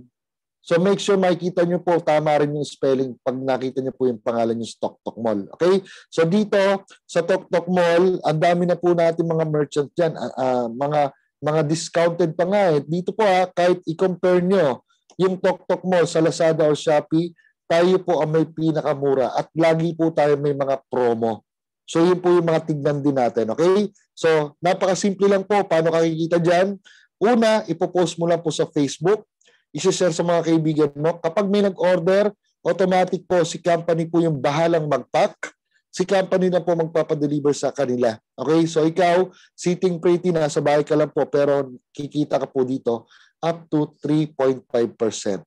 So make sure makikita nyo po tama rin yung spelling pag nakita nyo po yung pangalan yung Tok Tok Mall. Okay? So dito sa Tok Tok Mall, ang dami na po natin mga merchant dyan. Uh, uh, mga mga discounted pa nga eh. Dito po ha, kahit i-compare nyo yung TokTok mo sa Lazada o Shopee, tayo po ang may pinakamura at lagi po tayo may mga promo. So yun po yung mga tignan din natin. Okay? So napakasimple lang po. Paano kakikita dyan? Una, ipopost mo lang po sa Facebook. Isishare sa mga kaibigan mo. Kapag may nag-order, automatic po si company po yung bahalang mag-pack. Si company na po magpapadeliver sa kanila. Okay? So ikaw, sitting pretty na sa bahay ka lang po pero kikita ka po dito up to 3.5%.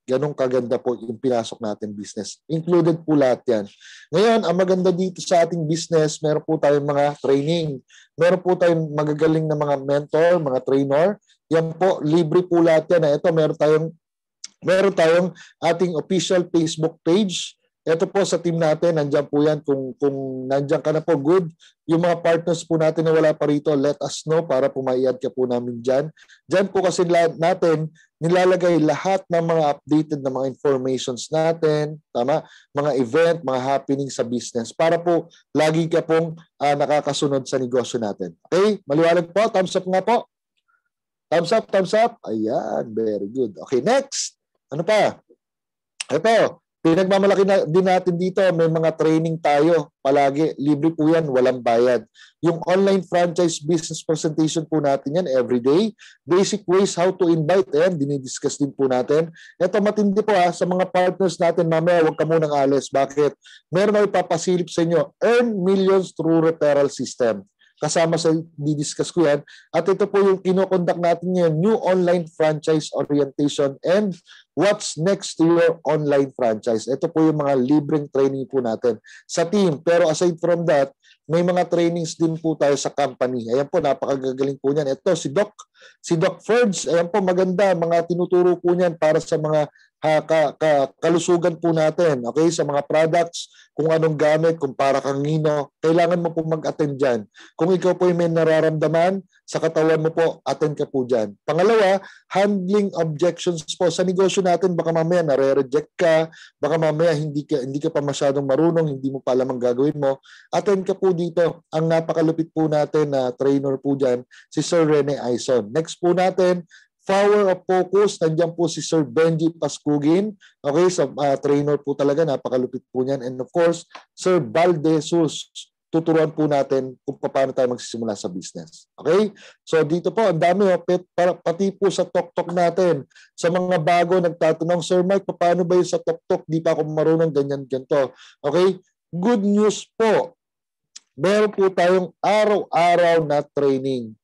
Ganong kaganda po yung pinasok natin business. Included po lahat yan. Ngayon, ang maganda dito sa ating business, meron po tayong mga training. Meron po tayong magagaling na mga mentor, mga trainer. Yan po, libre po lahat yan. Ito, meron tayong meron tayong ating official Facebook page ito po sa team natin, nandiyan po yan. Kung, kung nandiyan ka na po, good. Yung mga partners po natin na wala pa rito, let us know para po maiad ka po namin dyan. Dyan po kasi natin nilalagay lahat ng mga updated na mga informations natin, tama? Mga event, mga happening sa business para po lagi ka pong uh, nakakasunod sa negosyo natin. Okay? Maliwanag po. Thumbs up nga po. Thumbs up, thumbs up. Ayan, very good. Okay, next. Ano pa? Ito, Pinagmamalaki na din natin dito, may mga training tayo palagi. Libre po yan, walang bayad. Yung online franchise business presentation po natin yan everyday. Basic ways how to invite, yan, dinidiscuss din po natin. Ito matindi po ha, sa mga partners natin, mamaya huwag ka munang alis. Bakit? Meron na ipapasilip sa inyo, earn millions through referral system kasama sa di-discuss ko yan. At ito po yung kinokondak natin ngayon, new online franchise orientation and what's next to your online franchise. Ito po yung mga libreng training po natin sa team. Pero aside from that, may mga trainings din po tayo sa company. Ayan po, napakagagaling po niyan. Ito, si Doc, si Doc Ferds, ayan po, maganda. Mga tinuturo po niyan para sa mga ha, ka, ka, kalusugan po natin, okay, sa mga products, kung anong gamit, kung para kang nino, kailangan mo po mag-attend dyan. Kung ikaw po may nararamdaman sa katawan mo po, attend ka po dyan. Pangalawa, handling objections po sa negosyo natin, baka mamaya nare-reject ka, baka mamaya hindi ka, hindi ka pa masyadong marunong, hindi mo pa alam ang gagawin mo, attend ka po dito. Ang napakalupit po natin na trainer po dyan, si Sir Rene Aison. Next po natin, Power of Focus, nandiyan po si Sir Benji Paskugin. Okay, sa uh, trainer po talaga, napakalupit po niyan. And of course, Sir Balde Sus, tuturuan po natin kung paano tayo magsisimula sa business. Okay? So dito po, ang dami, oh, pati po sa tok-tok natin. Sa mga bago nagtatanong, Sir Mike, paano ba yung sa tok-tok? Di pa ako marunong ganyan, ganito. Okay? Good news po. Meron po tayong araw-araw na training.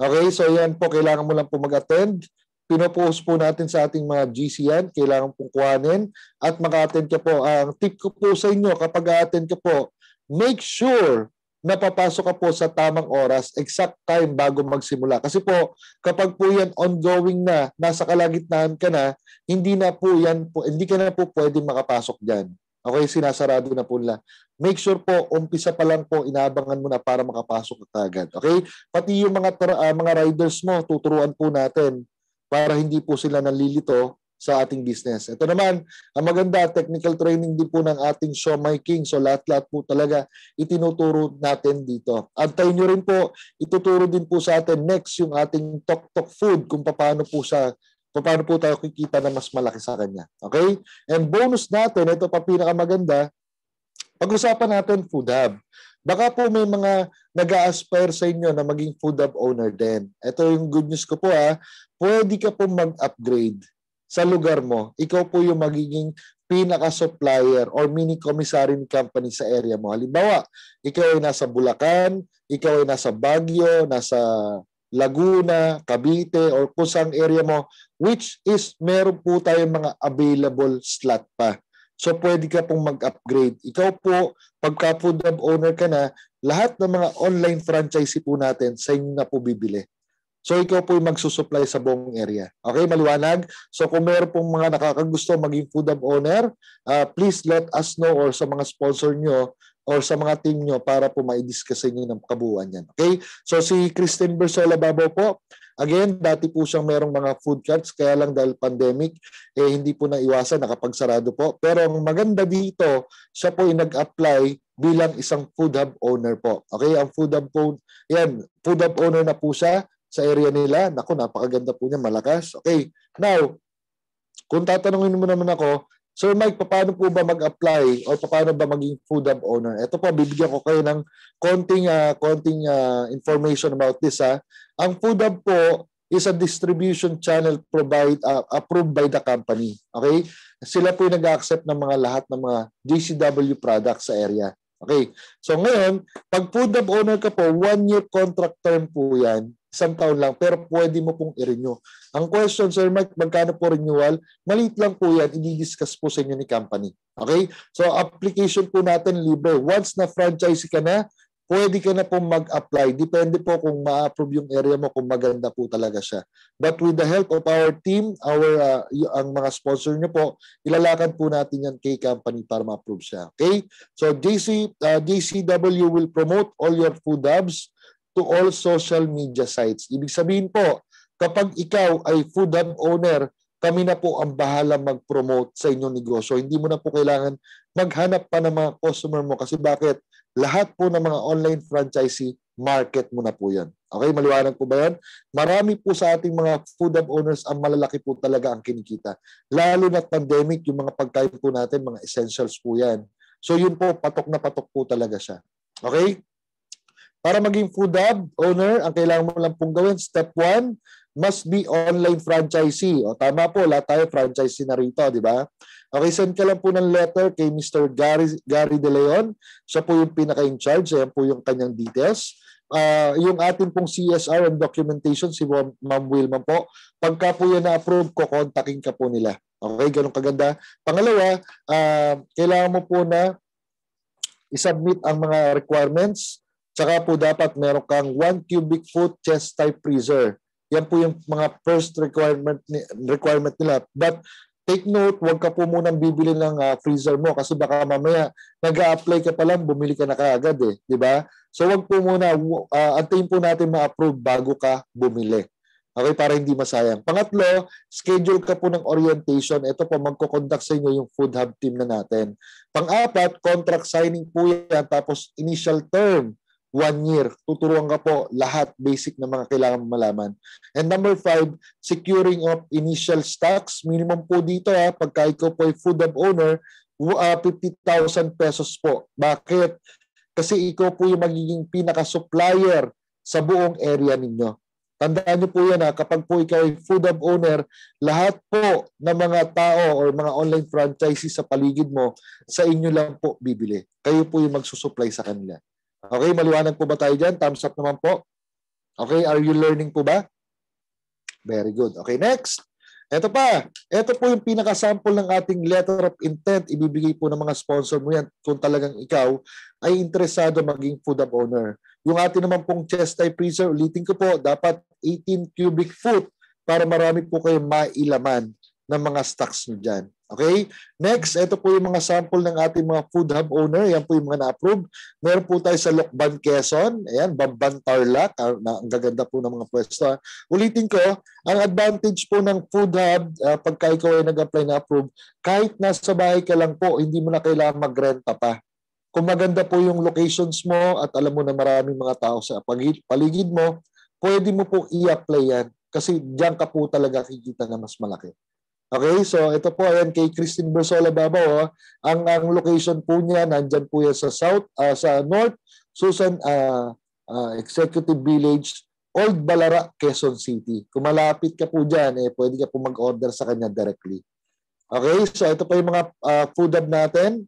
Okay, so yan po, kailangan mo lang po mag-attend. Pinopost po natin sa ating mga GC yan, kailangan pong kuhanin at maka-attend ka po. Ang tip ko po sa inyo, kapag attend ka po, make sure na papasok ka po sa tamang oras, exact time bago magsimula. Kasi po, kapag po yan ongoing na, nasa kalagitnaan ka na, hindi na po yan, po, hindi ka na po pwedeng makapasok dyan. Okay, sinasarado na po nila. Make sure po, umpisa pa lang po, inaabangan mo na para makapasok ka agad. Okay? Pati yung mga, uh, mga riders mo, tuturuan po natin para hindi po sila nalilito sa ating business. Ito naman, ang maganda, technical training din po ng ating Show My King. So lahat-lahat po talaga itinuturo natin dito. Antayin nyo rin po, ituturo din po sa atin next yung ating Tok Tok Food kung paano po sa paano po tayo kikita na mas malaki sa kanya. Okay? And bonus natin, ito pa pinakamaganda, pag-usapan natin food hub. Baka po may mga nag aspire sa inyo na maging food hub owner din. Ito yung good news ko po ha. Pwede ka po mag-upgrade sa lugar mo. Ikaw po yung magiging pinaka-supplier or mini-commissary company sa area mo. Halimbawa, ikaw ay nasa Bulacan, ikaw ay nasa Baguio, nasa Laguna, Cavite, or kung saan area mo, which is meron po tayong mga available slot pa. So pwede ka pong mag-upgrade. Ikaw po, pagka food hub owner ka na, lahat ng mga online franchisee po natin sa inyo na po bibili. So ikaw po yung magsusupply sa buong area. Okay, maliwanag? So kung meron pong mga nakakagusto maging food hub owner, uh, please let us know or sa mga sponsor nyo or sa mga team nyo para po ma-discuss inyo ng kabuuan yan. Okay? So si Christine Bersola Babo po, again, dati po siyang merong mga food carts, kaya lang dahil pandemic, eh hindi po naiwasan, nakapagsarado po. Pero ang maganda dito, siya po yung nag-apply bilang isang food hub owner po. Okay, ang food hub po, yan, food hub owner na po siya sa area nila. Naku, napakaganda po niya, malakas. Okay, now, kung tatanungin mo naman ako, Sir Mike, paano po ba mag-apply o paano ba maging food hub owner? Ito po, bibigyan ko kayo ng konting, uh, konting uh, information about this. Ha. Ang food hub po is a distribution channel provide uh, approved by the company. Okay? Sila po nag-accept ng mga lahat ng mga GCW products sa area. Okay. So ngayon, pag food hub owner ka po, one year contract term po yan. Isang taon lang, pero pwede mo pong i-renew. Ang question, Sir Mike, magkano po renewal? Maliit lang po yan, i-discuss po sa inyo ni company. Okay? So, application po natin libre. Once na franchise ka na, pwede ka na pong mag-apply. Depende po kung ma-approve yung area mo, kung maganda po talaga siya. But with the help of our team, our uh, ang mga sponsor nyo po, ilalakad po natin yan kay company para ma-approve siya. Okay? So, JC, uh, JCW will promote all your food hubs to all social media sites. Ibig sabihin po, kapag ikaw ay food hub owner, kami na po ang bahala mag-promote sa inyong negosyo. Hindi mo na po kailangan maghanap pa ng mga customer mo kasi bakit? Lahat po ng mga online franchisee, market mo na po yan. Okay, maliwanag po ba yan? Marami po sa ating mga food hub owners ang malalaki po talaga ang kinikita. Lalo na pandemic, yung mga pagkain po natin, mga essentials po yan. So yun po, patok na patok po talaga siya. Okay? Para maging food hub owner, ang kailangan mo lang pong gawin, step one, must be online franchisee. O tama po, lahat tayo franchisee na rito, di ba? Okay, send ka lang po ng letter kay Mr. Gary, Gary De Leon. Siya po yung pinaka-in charge. Ayan po yung kanyang details. Uh, yung ating pong CSR and documentation, si Ma'am Wilma po. Pagka po yan na-approve, kukontakin ka po nila. Okay, ganun kaganda. Pangalawa, uh, kailangan mo po na isubmit ang mga requirements Tsaka po dapat meron kang 1 cubic foot chest type freezer. Yan po yung mga first requirement requirement nila. But take note, huwag ka po munang bibili ng uh, freezer mo kasi baka mamaya nag apply ka pa lang, bumili ka na kaagad eh. Di ba? So wag po muna, uh, antayin po natin ma-approve bago ka bumili. Okay, para hindi masayang. Pangatlo, schedule ka po ng orientation. Ito po, magko-conduct sa inyo yung food hub team na natin. Pang-apat, contract signing po yan. Tapos initial term, one year. Tuturuan ka po lahat basic na mga kailangan malaman. And number five, securing of initial stocks. Minimum po dito ha, pagka ikaw po ay food hub owner, uh, 50,000 pesos po. Bakit? Kasi ikaw po yung magiging pinaka-supplier sa buong area ninyo. Tandaan niyo po yan ha, kapag po ikaw ay food hub owner, lahat po ng mga tao or mga online franchises sa paligid mo, sa inyo lang po bibili. Kayo po yung magsusupply sa kanila. Okay, maliwanag po ba tayo dyan? Thumbs up naman po. Okay, are you learning po ba? Very good. Okay, next. Ito pa. Ito po yung pinaka-sample ng ating letter of intent. Ibibigay po ng mga sponsor mo yan kung talagang ikaw ay interesado maging food hub owner. Yung atin naman pong chest type freezer, ulitin ko po, dapat 18 cubic foot para marami po kayong mailaman ng mga stocks nyo dyan. Okay? Next, ito po yung mga sample ng ating mga food hub owner. Yan po yung mga na-approve. Meron po tayo sa Lokban, Quezon. Ayan, Bamban, Tarlac. Ah, ang gaganda po ng mga pwesto. Ulitin ko, ang advantage po ng food hub, uh, pagka ikaw ay nag-apply na approve, kahit nasa bahay ka lang po, hindi mo na kailangan magrenta pa. Kung maganda po yung locations mo at alam mo na maraming mga tao sa paligid mo, pwede mo po i-apply yan kasi diyan ka po talaga kikita na mas malaki. Okay, so ito po ayan kay Christine Bersola Babaw. Oh. Ang ang location po niya nandiyan po yan sa south uh, sa north Susan uh, uh, Executive Village Old Balara, Quezon City. Kung malapit ka po diyan eh pwede ka po mag-order sa kanya directly. Okay, so ito po yung mga uh, food hub natin.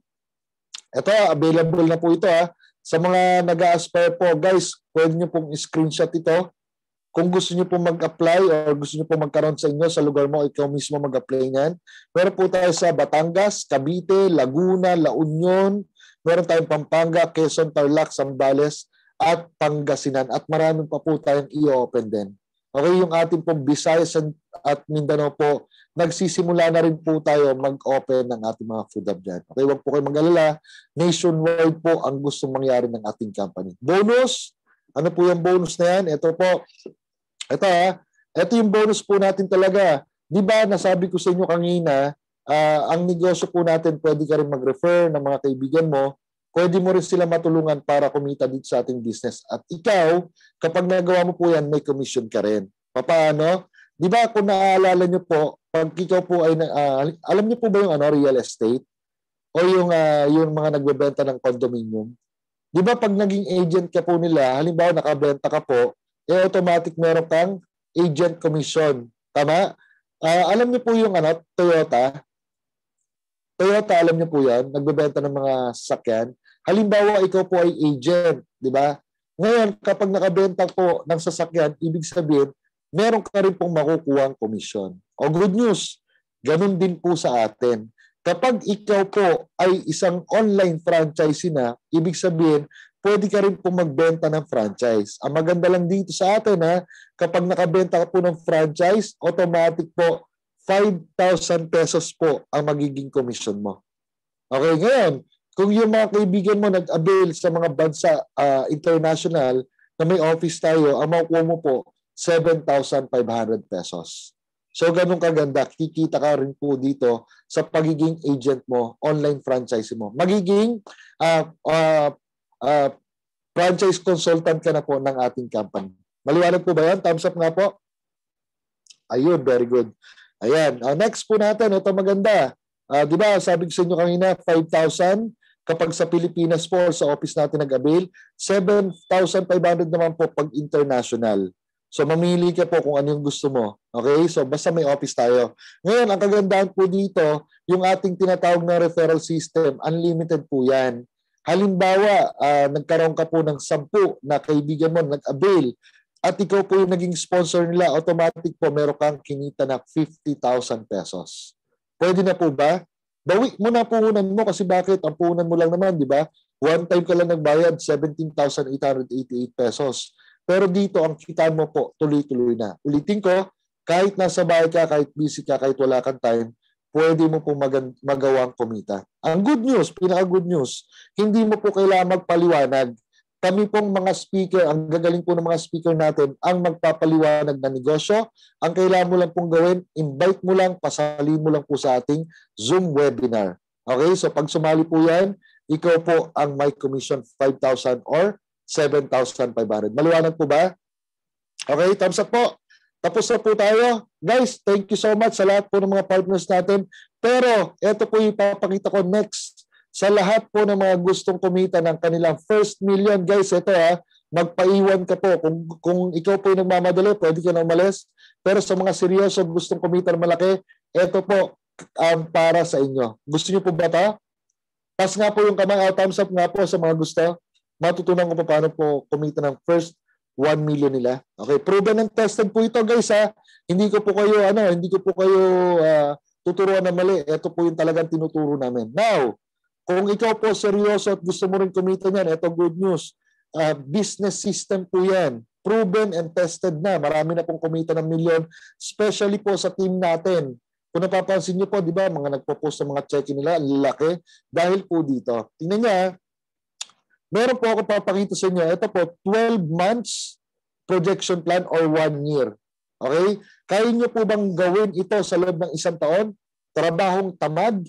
Ito, available na po ito ha. Sa mga nag-aspire po, guys, pwede nyo pong screenshot ito. Kung gusto nyo pong mag-apply or gusto nyo pong magkaroon sa inyo sa lugar mo, ikaw mismo mag-apply niyan. Meron po tayo sa Batangas, Cavite, Laguna, La Union, meron tayong Pampanga, Quezon, Tarlac, Zambales, at Pangasinan. At marami pa po tayong i-open din. Okay, yung ating pong Visayas at Mindanao po, nagsisimula na rin po tayo mag-open ng ating mga food hub dyan. Okay, wag po kayo mag-alala. Nationwide po ang gustong mangyari ng ating company. Bonus, ano po yung bonus na yan? Ito po, ito ha, ito yung bonus po natin talaga. Di ba, nasabi ko sa inyo kanina, uh, ang negosyo po natin, pwede ka rin mag-refer ng mga kaibigan mo, pwede mo rin sila matulungan para kumita dito sa ating business. At ikaw, kapag nagawa mo po yan, may commission ka rin. Paano? Di ba kung naaalala nyo po, pag ikaw po ay, uh, alam niyo po ba yung ano, real estate? O yung, uh, yung mga nagbebenta ng condominium? Di ba pag naging agent ka po nila, halimbawa nakabenta ka po, eh automatic meron kang agent commission. Tama? Uh, alam niyo po yung ano, Toyota. Toyota, alam niyo po yan, nagbebenta ng mga sasakyan. Halimbawa, ikaw po ay agent, di ba? Ngayon, kapag nakabenta po ng sasakyan, ibig sabihin, meron ka rin pong makukuha commission. O good news, ganun din po sa atin. Kapag ikaw po ay isang online franchisee na, ibig sabihin, pwede ka rin po magbenta ng franchise. Ang maganda lang dito sa atin ha, kapag nakabenta ka po ng franchise, automatic po 5,000 pesos po ang magiging commission mo. Okay, ngayon, kung yung mga kaibigan mo nag-avail sa mga bansa uh, international na may office tayo, ang makukuha mo po 7,500 pesos. So ganun kaganda, kikita ka rin po dito sa pagiging agent mo, online franchise mo. Magiging uh, uh, uh, franchise consultant ka na po ng ating company. Maliwanag po ba yan? Thumbs up nga po. Ayun, very good. Ayan. Uh, next po natin, ito maganda. Uh, di ba, sabi ko sa inyo kanina, 5,000 kapag sa Pilipinas po sa office natin nag-avail, 7,500 naman po pag international. So mamili ka po kung ano yung gusto mo. Okay? So basta may office tayo. Ngayon, ang kagandahan po dito, yung ating tinatawag na referral system, unlimited po yan. Halimbawa, uh, nagkaroon ka po ng sampu na kaibigan mo, nag-avail, at ikaw po yung naging sponsor nila, automatic po meron kang kinita na 50,000 pesos. Pwede na po ba? Bawi mo na puhunan mo kasi bakit? Ang puhunan mo lang naman, di ba? One time ka lang nagbayad, 17,888 pesos. Pero dito, ang kita mo po, tuloy-tuloy na. Ulitin ko, kahit nasa bahay ka, kahit busy ka, kahit wala kang time, pwede mo po mag- magawang kumita. Ang good news, pinaka-good news, hindi mo po kailangan magpaliwanag. Kami pong mga speaker, ang gagaling po ng mga speaker natin, ang magpapaliwanag ng negosyo. Ang kailangan mo lang pong gawin, invite mo lang, pasalin mo lang po sa ating Zoom webinar. Okay, so pag sumali po yan, ikaw po ang may commission 5,000 or 7,500. Maliwanag po ba? Okay, thumbs up po. Tapos na po tayo. Guys, thank you so much sa lahat po ng mga partners natin. Pero ito po yung ipapakita ko next. Sa lahat po ng mga gustong kumita ng kanilang first million. Guys, ito ha, magpaiwan ka po. Kung, kung ikaw po yung nagmamadali, pwede ka na umalis. Pero sa mga seryoso gustong kumita ng malaki, ito po um, para sa inyo. Gusto niyo po ba ito? Pas nga po yung kamay out, thumbs up nga po sa mga gusto. Matutunan ko pa paano po kumita ng first 1 million nila. Okay, proven and tested po ito guys ha. Hindi ko po kayo ano, hindi ko po kayo uh, tuturuan na mali. Ito po yung talagang tinuturo namin. Now, kung ikaw po seryoso at gusto mo rin kumita niyan, ito good news. Uh, business system po yan. Proven and tested na. Marami na pong kumita ng million, especially po sa team natin. Kung napapansin niyo po, di ba, mga nagpo-post ng mga check-in nila, ang laki, dahil po dito. Tingnan niya, Meron po ako papakita sa inyo. Ito po, 12 months projection plan or 1 year. Okay? Kaya niyo po bang gawin ito sa loob ng isang taon? Trabahong tamad?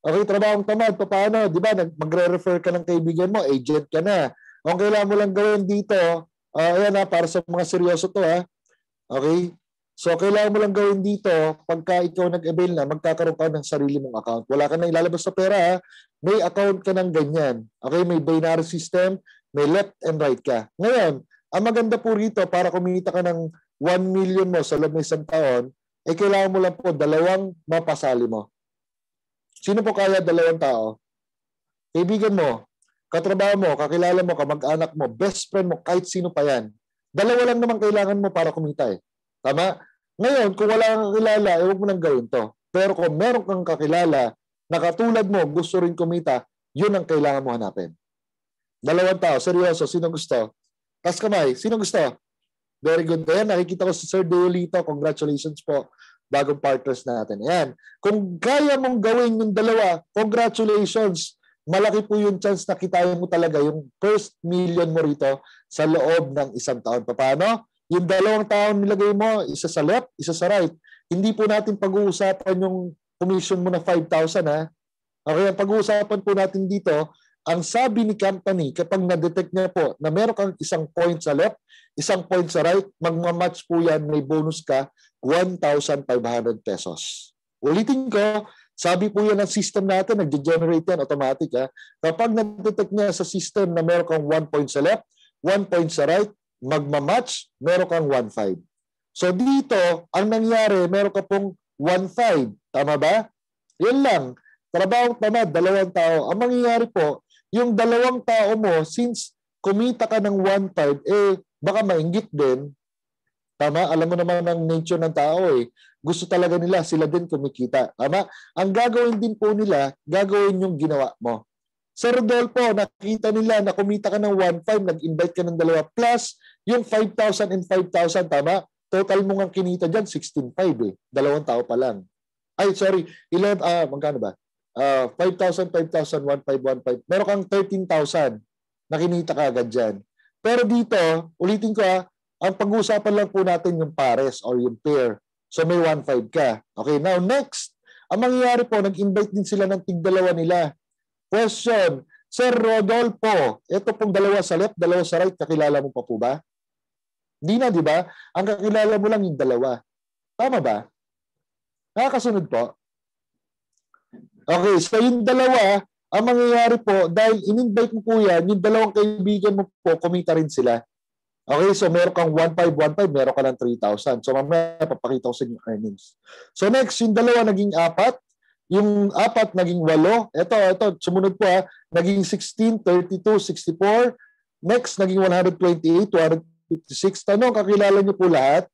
Okay, trabahong tamad. Paano? Di ba? Magre-refer ka ng kaibigan mo, agent ka na. Ang kailangan mo lang gawin dito, uh, ayan ha, para sa mga seryoso to ha. Okay? So, kailangan mo lang gawin dito, pagka ikaw nag-avail na, magkakaroon ka ng sarili mong account. Wala ka na ilalabas sa pera, ha? may account ka ng ganyan. Okay, may binary system, may left and right ka. Ngayon, ang maganda po rito, para kumita ka ng 1 million mo sa loob ng isang taon, eh kailangan mo lang po dalawang mapasali mo. Sino po kaya dalawang tao? Kaibigan mo, katrabaho mo, kakilala mo, kamag-anak mo, best friend mo, kahit sino pa yan. Dalawa lang naman kailangan mo para kumita eh. Tama? Ngayon, kung wala kang kakilala, eh, huwag mo nang gawin to. Pero kung meron kang kakilala na katulad mo, gusto rin kumita, yun ang kailangan mo hanapin. Dalawang tao, seryoso, sino gusto? Tas kamay, sino gusto? Very good. Ayan, nakikita ko si Sir Deolito. Congratulations po. Bagong partners natin. Ayan. Kung kaya mong gawin yung dalawa, congratulations. Malaki po yung chance na kitain mo talaga yung first million mo rito sa loob ng isang taon. Paano? Yung dalawang taon nilagay mo, isa sa left, isa sa right. Hindi po natin pag-uusapan yung commission mo na 5,000 ha. Okay, ang pag-uusapan po natin dito, ang sabi ni company, kapag na-detect niya po na meron kang isang point sa left, isang point sa right, magmamatch po yan, may bonus ka, 1,500 pesos. Ulitin ko, sabi po yan ng system natin, nag-generate yan automatic. Ha? Kapag na-detect niya sa system na meron kang 1 point sa left, 1 point sa right, magmamatch, meron kang 1.5. So dito, ang nangyari, meron ka pong 1.5. Tama ba? Yan lang. Trabaho tamad, dalawang tao. Ang mangyayari po, yung dalawang tao mo, since kumita ka ng 1.5, eh, baka mainggit din. Tama? Alam mo naman ang nature ng tao eh. Gusto talaga nila, sila din kumikita. Tama? Ang gagawin din po nila, gagawin yung ginawa mo. Sir Rodolfo, nakita nila na kumita ka ng 1.5, nag-invite ka ng dalawa, plus yung 5,000 and 5,000, tama? Total mo nga kinita dyan, 16.5 eh. Dalawang tao pa lang. Ay, sorry, 11, ah, magkano ba? Uh, 5,000, 5,000, 1,515. Meron kang 13,000 na kinita ka agad dyan. Pero dito, ulitin ko ah, ang pag-uusapan lang po natin yung pares or yung pair. So may 1.5 ka. Okay, now next, ang mangyayari po, nag-invite din sila ng tig-dalawa nila. Question, Sir Rodolfo, ito pong dalawa sa left, dalawa sa right, kakilala mo pa po ba? Hindi na, di ba? Ang kakilala mo lang yung dalawa. Tama ba? Nakakasunod po? Okay, so yung dalawa, ang mangyayari po, dahil in-invite mo po yan, yung dalawang kaibigan mo po, kumita rin sila. Okay, so meron kang 1,515, meron ka lang 3,000. So mamaya papakita ko sa inyo earnings. So next, yung dalawa naging apat, yung apat naging walo. Ito, ito, sumunod po ha. Naging 16, 32, 64. Next, naging 128, 256. Tanong, kakilala niyo po lahat?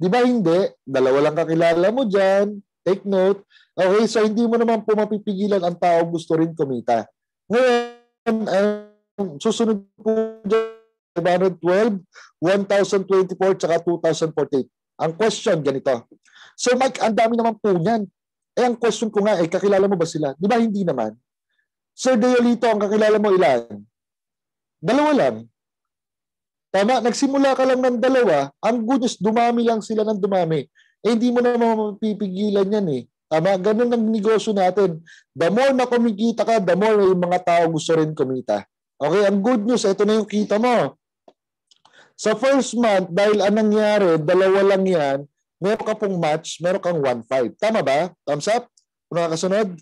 Di ba hindi? Dalawa lang kakilala mo dyan. Take note. Okay, so hindi mo naman po mapipigilan ang tao gusto rin kumita. Ngayon, um, susunod po dyan, 512, 1,024, tsaka 2,048. Ang question, ganito. Sir Mike, ang dami naman po niyan. Eh, ang question ko nga, eh, kakilala mo ba sila? Di ba hindi naman? Sir Deolito, ang kakilala mo ilan? Dalawa lang. Tama, nagsimula ka lang ng dalawa, ang good news, dumami lang sila ng dumami. Eh, hindi mo na mapipigilan yan eh. Tama, ganun ang negosyo natin. The more na kumikita ka, the more yung mga tao gusto rin kumita. Okay, ang good news, ito na yung kita mo. Sa first month, dahil anong nangyari, dalawa lang yan, meron ka pong match, meron kang 1.5. Tama ba? Thumbs up? Kung nakakasunod?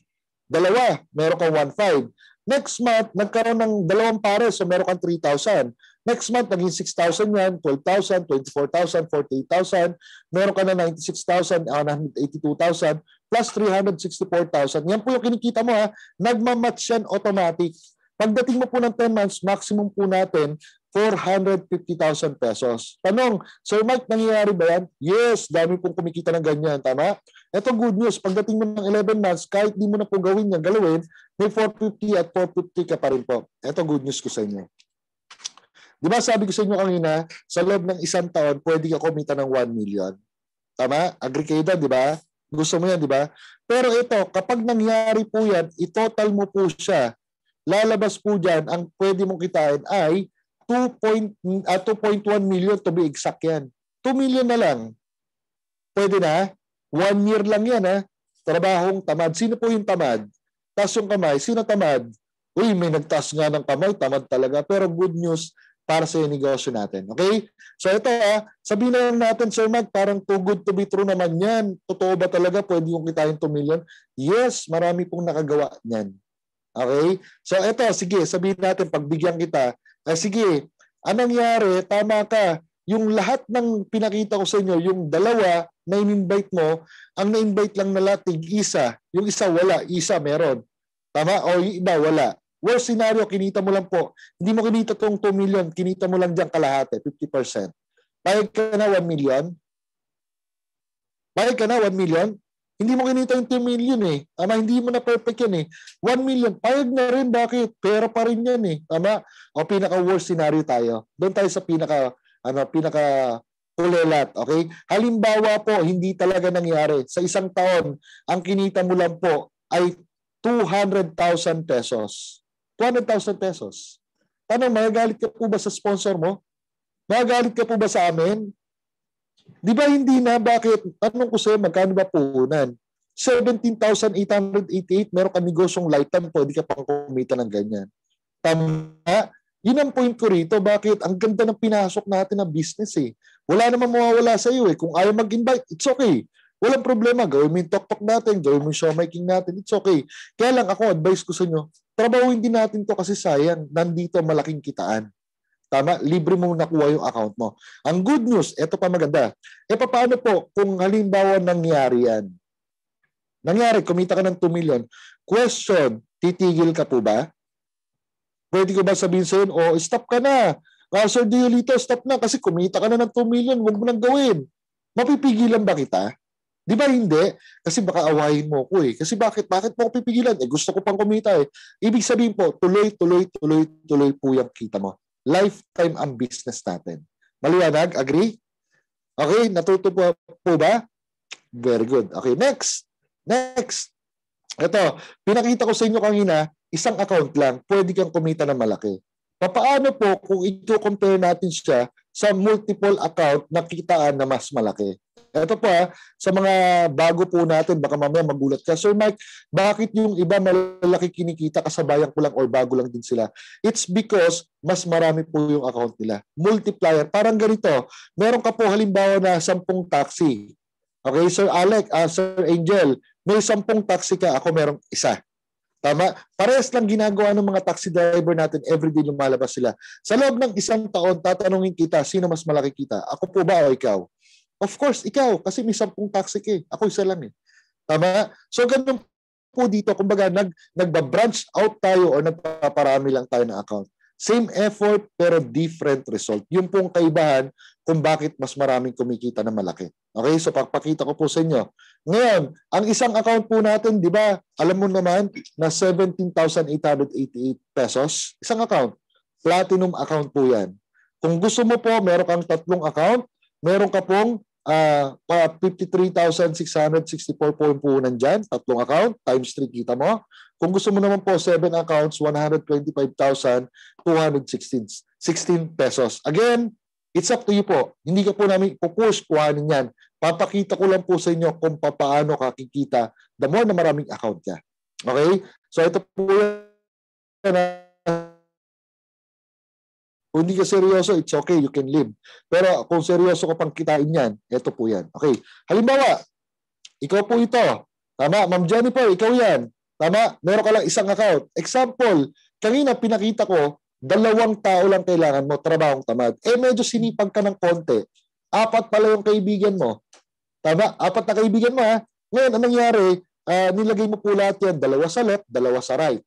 Dalawa, meron kang 1.5. Next month, nagkaroon ng dalawang pares, so meron kang 3,000. Next month, naging 6,000 yan, 12,000, 24,000, 48,000. Meron ka na 96,000, 182,000, plus 364,000. Yan po yung kinikita mo ha. Nagmamatch yan automatic. Pagdating mo po ng 10 months, maximum po natin 450,000 pesos. Tanong, Sir Mike, nangyayari ba yan? Yes, dami pong kumikita ng ganyan. Tama? Ito good news. Pagdating mo ng 11 months, kahit di mo na po gawin yan, galawin, may 450 at 450 ka pa rin po. Ito good news ko sa inyo. Di ba sabi ko sa inyo kanina, sa loob ng isang taon, pwede ka kumita ng 1 million. Tama? Agree di ba? Gusto mo yan, di ba? Pero ito, kapag nangyari po yan, itotal mo po siya. Lalabas po dyan, ang pwede mong kitain ay 2 point, uh, 2.1 million to be exact yan. 2 million na lang. Pwede na. One year lang yan ha. Trabahong tamad. Sino po yung tamad? Taas yung kamay. Sino tamad? Uy, may nagtaas nga ng kamay. Tamad talaga. Pero good news, para sa negosyo natin. Okay? So ito ah, sabihin na lang natin, Sir Mag, parang too good to be true naman yan. Totoo ba talaga pwede yung kitain 2 million? Yes, marami pong nakagawa niyan. Okay? So ito, sige, sabihin natin, pagbigyan kita, eh, sige, anong nangyari? Tama ka. Yung lahat ng pinakita ko sa inyo, yung dalawa na in-invite mo, ang na-invite lang na latig isa. Yung isa wala, isa meron. Tama? O iba wala. Worst scenario, kinita mo lang po. Hindi mo kinita tong 2 million, kinita mo lang dyan kalahati, 50%. Payag ka na 1 million. Payag ka na 1 million. Hindi mo kinita yung 2 million eh. Tama, hindi mo na perfect yan eh. 1 million, payag na rin. Bakit? Pera pa rin yan eh. Tama? O pinaka-worst scenario tayo. Doon tayo sa pinaka, ano, pinaka ulelat. Okay? Halimbawa po, hindi talaga nangyari. Sa isang taon, ang kinita mo lang po ay 200,000 pesos. 200,000 pesos. Tanong, magagalit ka po ba sa sponsor mo? Magagalit ka po ba sa amin? Di ba hindi na? Bakit? Tanong ko sa'yo, magkano ba puhunan? 17,888, meron ka negosyong lifetime, pwede ka pang kumita ng ganyan. Tama? Yun ang point ko rito. Bakit? Ang ganda ng pinasok natin na business eh. Wala namang mawawala sa iyo eh. Kung ayaw mag-invite, it's okay. Walang problema. Gawin mo yung talk-talk natin, gawin mo yung showmaking natin, it's okay. Kaya lang ako, advice ko sa inyo, trabahuin din natin to kasi sayang, nandito malaking kitaan. Tama? Libre mo nakuha yung account mo. Ang good news, ito pa maganda. E paano po kung halimbawa nangyari yan? Nangyari, kumita ka ng 2 million. Question, titigil ka po ba? Pwede ko ba sabihin sa yun, oh, stop ka na. Uh, Sir Diolito, stop na kasi kumita ka na ng 2 million, huwag mo nang gawin. Mapipigilan ba kita? Di ba hindi? Kasi baka awayin mo ko eh. Kasi bakit? Bakit mo ako pipigilan? Eh gusto ko pang kumita eh. Ibig sabihin po, tuloy, tuloy, tuloy, tuloy po yung kita mo. Lifetime ang business natin. Maliwanag? Agree? Okay, natuto po, po ba? Very good. Okay, next. Next. Ito, pinakita ko sa inyo kanina, isang account lang, pwede kang kumita ng malaki. Paano po kung i-compare natin siya sa multiple account na kitaan na mas malaki? Ito pa, sa mga bago po natin, baka mamaya magulat ka. Sir Mike, bakit yung iba malalaki kinikita kasabayan ko lang or bago lang din sila? It's because mas marami po yung account nila. Multiplier. Parang ganito, meron ka po halimbawa na 10 taxi. Okay, Sir Alec, uh, Sir Angel, may 10 taxi ka, ako merong isa. Tama? Parehas lang ginagawa ng mga taxi driver natin everyday lumalabas sila. Sa loob ng isang taon, tatanungin kita, sino mas malaki kita? Ako po ba o ikaw? Of course, ikaw, kasi may sampung toxic eh. Ako isa lang eh. Tama? So, ganun po dito, kumbaga, nag, nagba-branch out tayo o nagpaparami lang tayo ng account. Same effort, pero different result. Yung pong kaibahan kung bakit mas maraming kumikita na malaki. Okay, so papakita ko po sa inyo. Ngayon, ang isang account po natin, di ba, alam mo naman na 17,888 pesos. Isang account. Platinum account po yan. Kung gusto mo po, meron kang tatlong account, meron ka pong uh, 53,664 po yung dyan, tatlong account, times 3 kita mo. Kung gusto mo naman po 7 accounts, 125,216 16 pesos. Again, it's up to you po. Hindi ka po namin pupush kuhanin yan. Papakita ko lang po sa inyo kung paano ka kikita the more na maraming account ka. Okay? So ito po yan. Kung hindi ka seryoso, it's okay, you can live. Pero kung seryoso ka pang kitain yan, ito po yan. Okay. Halimbawa, ikaw po ito. Tama, Ma'am Jennifer, ikaw yan. Tama, meron ka lang isang account. Example, kanina pinakita ko, dalawang tao lang kailangan mo, trabahong tamad. Eh medyo sinipag ka ng konti. Apat pala yung kaibigan mo. Tama? Apat na kaibigan mo ha. Ngayon, anong nangyari? Uh, nilagay mo po lahat yan. Dalawa sa left, dalawa sa right.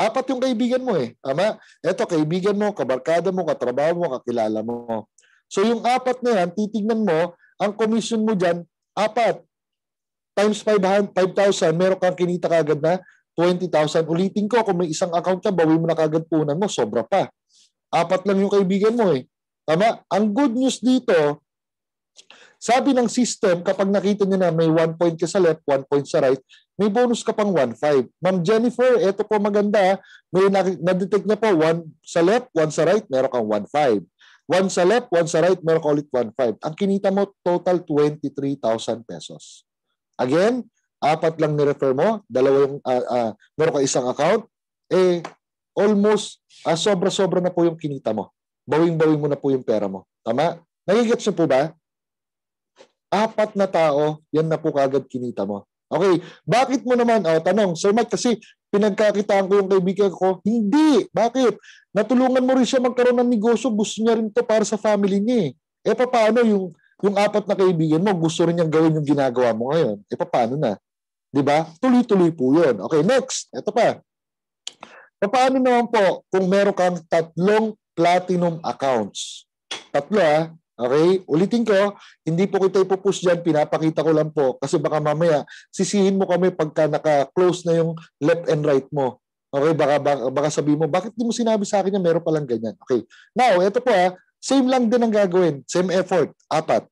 Apat yung kaibigan mo eh. Tama? Ito, kaibigan mo, kabarkada mo, katrabaho mo, kakilala mo. So yung apat na yan, titignan mo, ang commission mo dyan, apat. Times 5,000, meron kang kinita kagad na 20,000. Ulitin ko, kung may isang account ka, bawi mo na kagad punan mo, sobra pa. Apat lang yung kaibigan mo eh. Tama? Ang good news dito, sabi ng system, kapag nakita niya na may 1 point ka sa left, 1 point sa right, may bonus ka pang 1.5. Ma'am Jennifer, ito po maganda. May na-detect na po 1 sa left, 1 sa right, meron kang 1.5. 1 sa left, 1 sa right, meron kang ulit 1.5. Ang kinita mo, total 23,000 pesos. Again, apat lang ni-refer mo, dalawa yung, uh, uh, meron ka isang account, eh, almost, uh, sobra-sobra na po yung kinita mo. Bawing-bawing mo na po yung pera mo. Tama? Nagigets niyo po ba? apat na tao, yan na po kagad kinita mo. Okay, bakit mo naman, oh, tanong, Sir Mike, kasi pinagkakitaan ko yung kaibigan ko, hindi. Bakit? Natulungan mo rin siya magkaroon ng negosyo, gusto niya rin to para sa family niya eh. Eh paano yung yung apat na kaibigan mo, gusto rin niyang gawin yung ginagawa mo ngayon. Eh paano na? ba? Tuloy-tuloy po 'yun. Okay, next. Ito pa. Paano naman po kung meron kang tatlong platinum accounts? Tatlo ah. Okay? Ulitin ko, hindi po kita ipupush dyan, pinapakita ko lang po. Kasi baka mamaya, sisihin mo kami pagka naka-close na yung left and right mo. Okay? Baka, baka, baka sabihin mo, bakit di mo sinabi sa akin na meron palang ganyan? Okay. Now, ito po ha, same lang din ang gagawin. Same effort. Apat.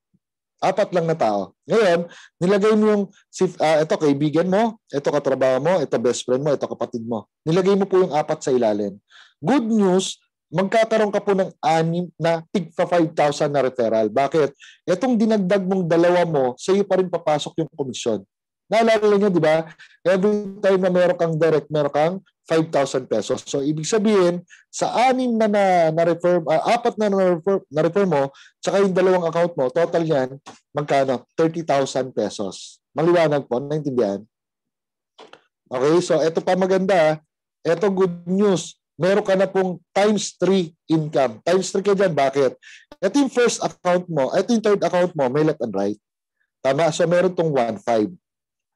Apat lang na tao. Ngayon, nilagay mo yung, uh, ito kaibigan mo, ito katrabaho mo, ito best friend mo, ito kapatid mo. Nilagay mo po yung apat sa ilalim. Good news, magkakaroon ka po ng anim na tig 5,000 na referral. Bakit? Itong dinagdag mong dalawa mo, sa iyo pa rin papasok yung komisyon. Naalala niyo, di ba? Every time na meron kang direct, meron kang 5,000 pesos. So, ibig sabihin, sa anim na na, na refer, uh, apat na na refer, na refer mo, tsaka yung dalawang account mo, total yan, magkano? 30,000 pesos. Maliwanag po, naintindihan? Okay, so ito pa maganda. Ito good news meron ka na pong times 3 income. Times 3 ka dyan. Bakit? Ito yung first account mo. Ito yung third account mo. May left and right. Tama? So, meron tong 1.5.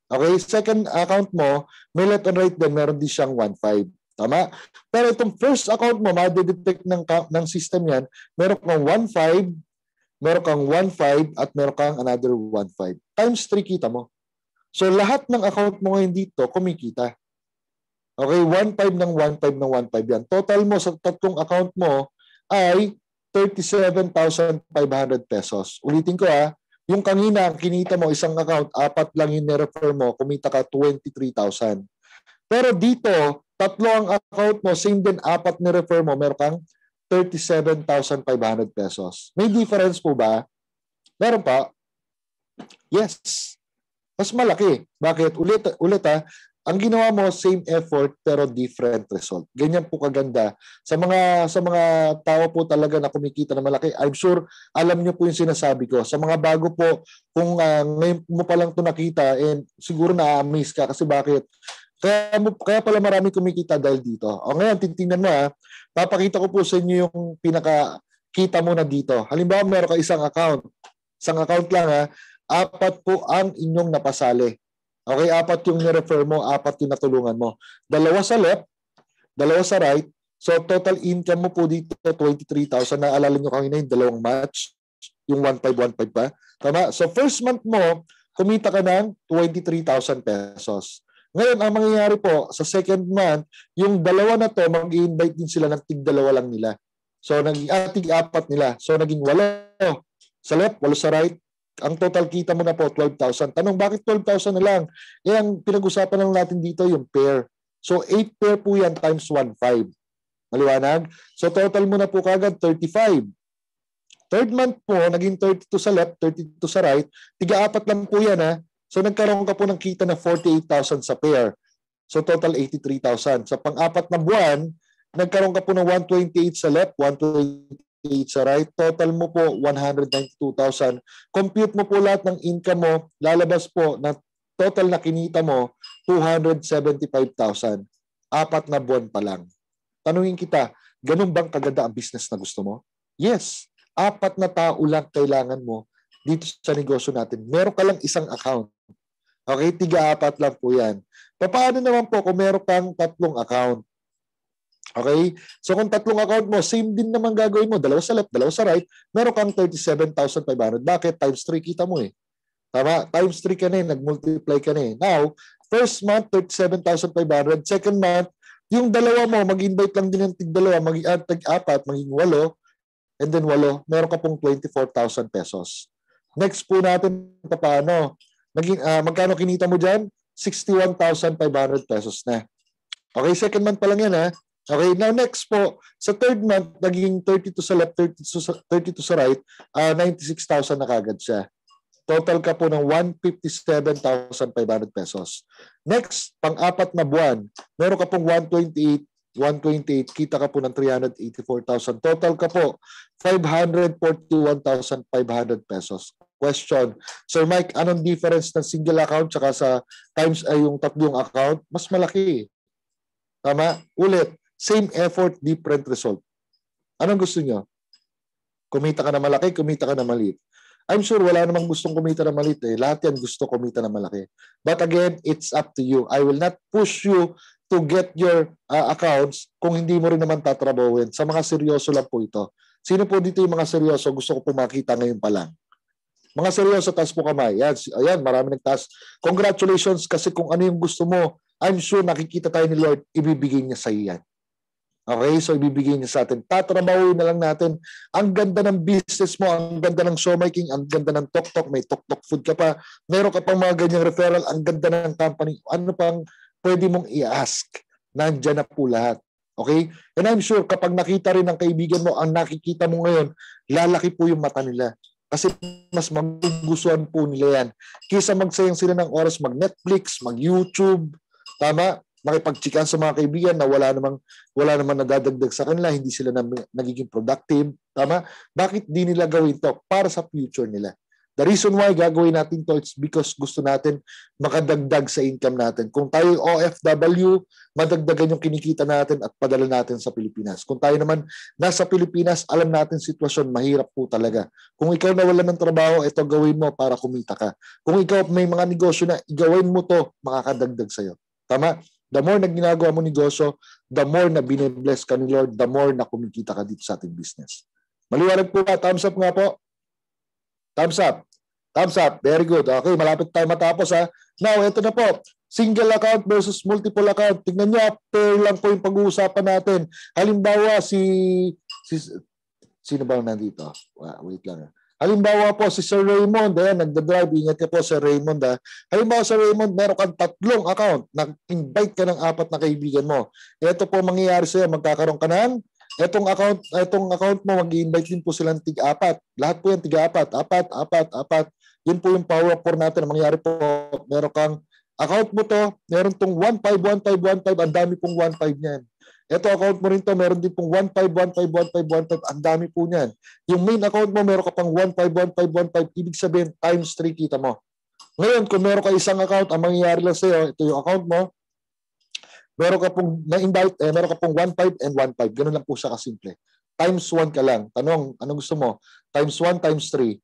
Okay? Second account mo, may left and right din. Meron din siyang 1.5. Tama? Pero itong first account mo, ma-detect ng, ng system yan, meron kang 1.5, meron kang 1.5, at meron kang another 1.5. Times 3 kita mo. So, lahat ng account mo ngayon dito, kumikita. Okay, 1.5 ng 1.5 ng 1.5 yan. Total mo sa tatlong account mo ay 37,500 pesos. Ulitin ko ha, yung kanina ang kinita mo isang account, apat lang yung nirefer mo, kumita ka 23,000. Pero dito, tatlo ang account mo, same din apat ni-refer mo, meron kang 37,500 pesos. May difference po ba? Meron pa? Yes. Mas malaki. Bakit? Ulit, ulit ha, ang ginawa mo same effort pero different result. Ganyan po kaganda. Sa mga sa mga tao po talaga na kumikita na malaki, I'm sure alam niyo po yung sinasabi ko. Sa mga bago po, kung uh, ngayon mo pa lang to nakita, and siguro na-amaze ka kasi bakit? Kaya, kaya pala marami kumikita dahil dito. O ngayon, titingnan mo ha, papakita ko po sa inyo yung pinaka kita mo na dito. Halimbawa, meron ka isang account. Isang account lang ha, apat po ang inyong napasali. Okay, apat yung ni-refer mo, apat yung natulungan mo. Dalawa sa left, dalawa sa right. So total income mo po dito 23,000. Naalala nyo kanina yung dalawang match, yung 1,515 pa. Tama? So first month mo, kumita ka ng 23,000 pesos. Ngayon, ang mangyayari po, sa second month, yung dalawa na to, mag-invite din sila ng tig-dalawa lang nila. So, naging ah, tig-apat nila. So, naging walo sa left, walo sa right, ang total kita mo na po 12,000. Tanong, bakit 12,000 na lang? Eh, ang pinag-usapan lang natin dito yung pair. So, 8 pair po yan times 1.5. Maliwanag? So, total mo na po kagad 35. Third month po, naging 32 sa left, 32 sa right. Tiga-apat lang po yan ha. So, nagkaroon ka po ng kita na 48,000 sa pair. So, total 83,000. Sa pang-apat na buwan, nagkaroon ka po ng 128 sa left, 128 right, total mo po 192,000. Compute mo po lahat ng income mo, lalabas po na total na kinita mo 275,000. Apat na buwan pa lang. Tanungin kita, ganun bang kaganda ang business na gusto mo? Yes. Apat na tao lang kailangan mo dito sa negosyo natin. Meron ka lang isang account. Okay, tiga-apat lang po yan. Paano naman po kung meron kang tatlong account? Okay? So kung tatlong account mo, same din naman gagawin mo. Dalawa sa left, dalawa sa right. Meron kang 37,500. Bakit? Times 3 kita mo eh. Tama? Times 3 ka na eh. Nag-multiply ka na eh. Now, first month, 37,500. Second month, yung dalawa mo, mag-invite lang din ng tig-dalawa, mag uh, tig-apat, maging walo. And then walo, meron ka pong 24,000 pesos. Next po natin, paano? Naging, uh, magkano kinita mo dyan? 61,500 pesos na. Okay, second month pa lang yan ha. Okay, now next po, sa third month, naging 32 sa left, 32 sa, 32 sa right, uh, ah, 96,000 na kagad siya. Total ka po ng 157,500 pesos. Next, pang-apat na buwan, meron ka pong 128, 128, kita ka po ng 384,000. Total ka po, 541,500 pesos. Question, Sir Mike, anong difference ng single account tsaka sa times ay yung tatlong account? Mas malaki. Tama? Ulit, Same effort, different result. Anong gusto nyo? Kumita ka na malaki, kumita ka na maliit. I'm sure wala namang gustong kumita na maliit eh. Lahat yan gusto kumita na malaki. But again, it's up to you. I will not push you to get your uh, accounts kung hindi mo rin naman tatrabawin. Sa mga seryoso lang po ito. Sino po dito yung mga seryoso? Gusto ko po makita ngayon pa lang. Mga seryoso, taas po kamay. Yan, ayan, marami nagtaas. Congratulations kasi kung ano yung gusto mo, I'm sure nakikita tayo ni Lord, ibibigay niya sa iyo yan. Okay, so ibibigay niya sa atin. Tatrabawin na lang natin. Ang ganda ng business mo, ang ganda ng showmaking, ang ganda ng tok-tok, may tok-tok food ka pa, meron ka pang mga ganyang referral, ang ganda ng company. Ano pang pwede mong i-ask? Nandiyan na po lahat. Okay? And I'm sure kapag nakita rin ng kaibigan mo, ang nakikita mo ngayon, lalaki po yung mata nila. Kasi mas magugustuhan po nila yan. Kisa magsayang sila ng oras mag-Netflix, mag-YouTube, tama? Makipagchikan sa mga kaibigan na wala namang wala namang nadadagdag sa kanila, hindi sila na, nagiging productive, tama? Bakit di nila gawin to para sa future nila? The reason why gagawin natin to is because gusto natin makadagdag sa income natin. Kung tayo OFW, madagdagan yung kinikita natin at padala natin sa Pilipinas. Kung tayo naman nasa Pilipinas, alam natin sitwasyon, mahirap po talaga. Kung ikaw nawalan ng trabaho, ito gawin mo para kumita ka. Kung ikaw may mga negosyo na, igawin mo to, makakadagdag sa'yo. Tama? The more na ginagawa mo negosyo, the more na binibless ka ni Lord, the more na kumikita ka dito sa ating business. Maliwanag po ba? Thumbs up nga po. Thumbs up. Thumbs up. Very good. Okay, malapit tayo matapos ha. Now, ito na po. Single account versus multiple account. Tingnan nyo, pair lang po yung pag-uusapan natin. Halimbawa, si, si sino ba nandito? Wait lang. Halimbawa po si Sir Raymond, eh, nagda-drive, ingat ka po Sir Raymond. Ha. Halimbawa Sir Raymond, meron kang tatlong account, nag-invite ka ng apat na kaibigan mo. Ito po mangyayari sa'yo, magkakaroon ka ng Etong account, etong account mo, mag-invite din po silang tig-apat. Lahat po yan tig-apat. Apat, apat, apat. Yun po yung power of four natin. Mangyayari po, meron kang account mo to, meron tong 15, 15, 15, ang dami pong 15 niyan. Ito account mo rin to, meron din pong 15151515. Ang dami po niyan. Yung main account mo, meron ka pang 151515. Ibig sabihin, times 3 kita mo. Ngayon, kung meron ka isang account, ang mangyayari lang sa'yo, ito yung account mo, meron ka pong na-invite, eh, meron ka pong 1.5 and 1.5. Ganun lang po siya kasimple. Times 1 ka lang. Tanong, anong gusto mo? Times 1, times 3.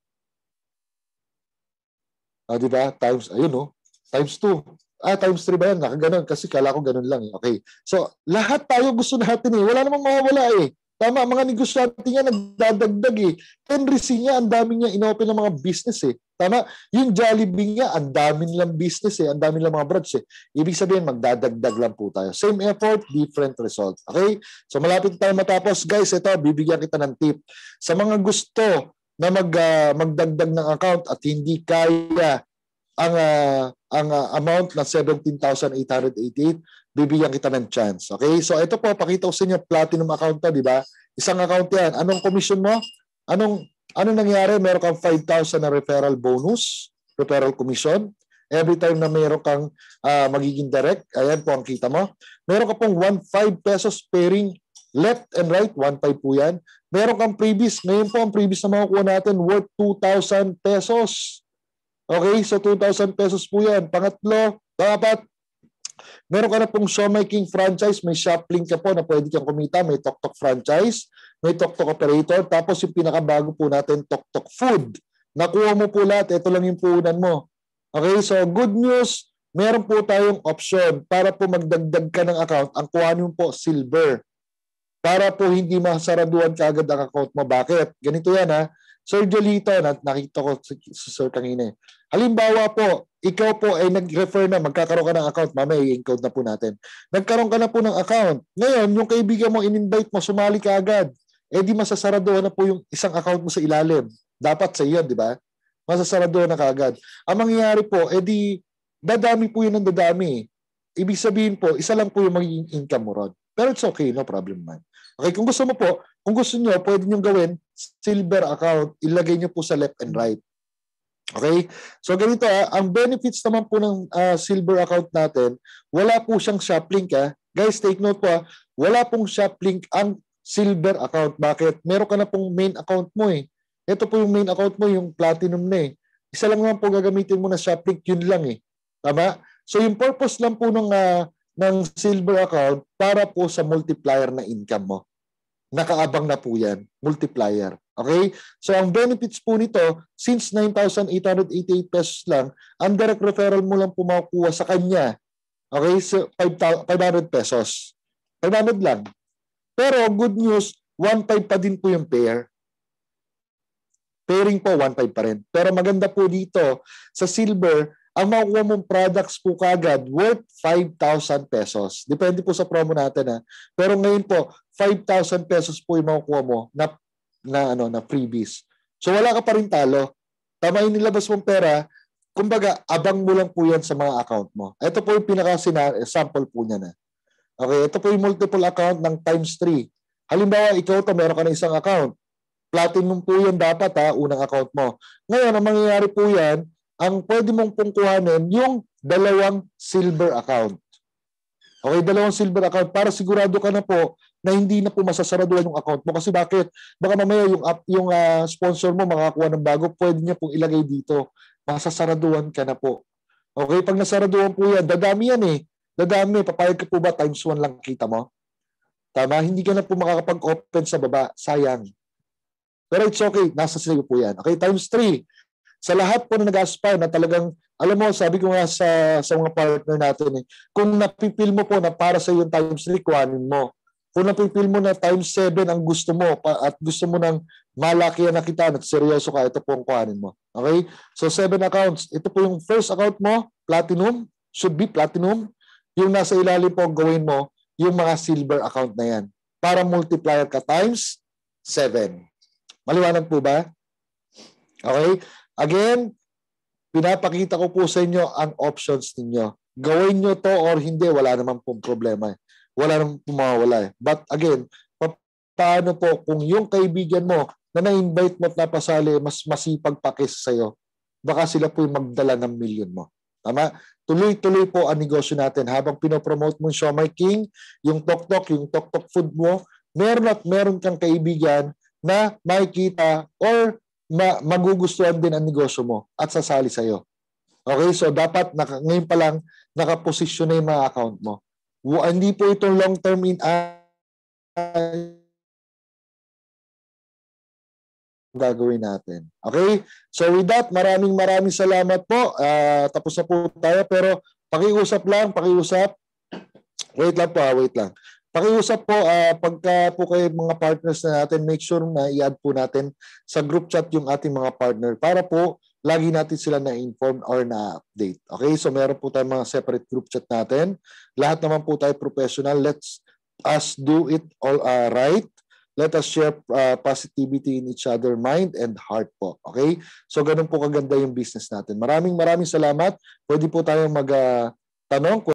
Ah, di ba? Times, ayun no? Times 2 ah, times 3 ba yan? Nakaganon. Kasi kala ko ganun lang. Eh. Okay. So, lahat tayo gusto natin eh. Wala namang mawawala eh. Tama, mga negosyante nga nagdadagdag eh. Henry C nga, ang dami niya inopen ng mga business eh. Tama, yung Jollibee nga, ang dami nilang business eh. Ang dami nilang mga branch eh. Ibig sabihin, magdadagdag lang po tayo. Same effort, different result. Okay? So malapit tayo matapos. Guys, ito, bibigyan kita ng tip. Sa mga gusto na mag, uh, magdagdag ng account at hindi kaya ang uh, ang uh, amount na 17,888, bibigyan kita ng chance. Okay? So ito po, pakita ko sa inyo, platinum account to, di ba? Isang account yan. Anong commission mo? Anong anong nangyari? Meron kang 5,000 na referral bonus, referral commission. Every time na meron kang uh, magiging direct, ayan po ang kita mo. Meron ka pong 1.5 pesos pairing left and right, 1.5 po yan. Meron kang previous, ngayon po ang previous na makukuha natin worth 2,000 pesos. Okay, so 2,000 pesos po yan. Pangatlo, dapat meron ka na pong Shomai King franchise, may shop link ka po na pwede kang kumita, may Tok Tok franchise, may Tok Tok operator, tapos yung pinakabago po natin, Tok Tok food. Nakuha mo po lahat, ito lang yung puhunan mo. Okay, so good news, meron po tayong option para po magdagdag ka ng account. Ang kuhanin po, silver. Para po hindi masaraduan ka agad ang account mo. Bakit? Ganito yan ha. Sir Jolito, na, nakita ko sa Sir kanina. Halimbawa po, ikaw po ay nag-refer na, magkakaroon ka ng account, mamaya i-encode na po natin. Nagkaroon ka na po ng account. Ngayon, yung kaibigan mo, in-invite mo, sumali ka agad. Eh di masasaraduhan na po yung isang account mo sa ilalim. Dapat sa iyo, di ba? Masasaraduhan na kaagad. Ang mangyayari po, eh di, dadami po yun ng dadami. Ibig sabihin po, isa lang po yung magiging income mo ron. Pero it's okay, no problem man. Okay, kung gusto mo po, kung gusto niyo, pwede niyo gawin silver account, ilagay niyo po sa left and right. Okay? So ganito ah, ang benefits naman po ng uh, silver account natin, wala po siyang shop link ah. Guys, take note po ah, wala pong shop link ang silver account. Bakit? Meron ka na pong main account mo eh. Ito po yung main account mo, yung platinum na eh. Isa lang naman po gagamitin mo na shop link, yun lang eh. Tama? So yung purpose lang po ng uh, ng silver account para po sa multiplier na income mo nakaabang na po yan, multiplier. Okay? So ang benefits po nito, since 9,888 pesos lang, ang direct referral mo lang po makukuha sa kanya. Okay? So 500 pesos. 500 lang. Pero good news, 1.5 pa din po yung pair. Pairing po, 1.5 pa rin. Pero maganda po dito, sa silver, ang makukuha mong products po kagad worth 5,000 pesos. Depende po sa promo natin ha. Pero ngayon po, 5,000 pesos po yung makukuha mo na, na, ano, na freebies. So wala ka pa rin talo. Tama yung nilabas mong pera, kumbaga, abang mo lang po yan sa mga account mo. Ito po yung pinaka-sample po niya na. Okay, ito po yung multiple account ng times 3. Halimbawa, ikaw to meron ka na isang account. Platinum po yan dapat ha, unang account mo. Ngayon, ang mangyayari po yan, ang pwede mong pong kuhanin yung dalawang silver account. Okay, dalawang silver account para sigurado ka na po na hindi na po masasaraduhan yung account mo. Kasi bakit? Baka mamaya yung, app, yung uh, sponsor mo makakuha ng bago, pwede niya pong ilagay dito. Masasaraduhan ka na po. Okay, pag nasaraduhan po yan, dadami yan eh. Dadami, papayag ka po ba times 1 lang kita mo? Tama? Hindi ka na po makakapag-open sa baba. Sayang. Pero it's okay. Nasa sa'yo po yan. Okay, times 3 sa lahat po na nag-aspire na talagang, alam mo, sabi ko nga sa, sa mga partner natin, eh, kung napipil mo po na para sa yung times 3, kuhanin mo. Kung napipil mo na times 7 ang gusto mo at gusto mo ng malaki na kita at seryoso ka, ito po ang kuhanin mo. Okay? So, 7 accounts. Ito po yung first account mo, platinum, should be platinum. Yung nasa ilalim po, gawin mo, yung mga silver account na yan. Para multiplier ka times 7. Maliwanag po ba? Okay? Again, pinapakita ko po sa inyo ang options ninyo. Gawin nyo to or hindi, wala naman pong problema. Wala naman pumawala eh. But again, paano po kung yung kaibigan mo na na-invite mo at napasali, mas masipag pa kaysa sa'yo, baka sila po yung magdala ng million mo. Tama? Tuloy-tuloy po ang negosyo natin. Habang pinopromote mo yung Show My King, yung Tok Tok, yung Tok Tok food mo, meron at meron kang kaibigan na makikita or ma- magugustuhan din ang negosyo mo at sasali sa'yo. Okay, so dapat naka, ngayon pa lang nakaposisyon na yung mga account mo. Hindi po itong long-term in uh, gagawin natin. Okay? So with that, maraming maraming salamat po. Uh, tapos na po tayo pero pakiusap lang, pakiusap. Wait lang po, ah, wait lang. Pakiusap po, uh, pagka po kayo mga partners na natin, make sure na i-add po natin sa group chat yung ating mga partner para po lagi natin sila na-inform or na-update. Okay, so meron po tayong mga separate group chat natin. Lahat naman po tayo professional. Let's us do it all uh, right. let us share uh, positivity in each other mind and heart po. Okay? So ganun po kaganda yung business natin. Maraming maraming salamat. Pwede po tayong mag uh,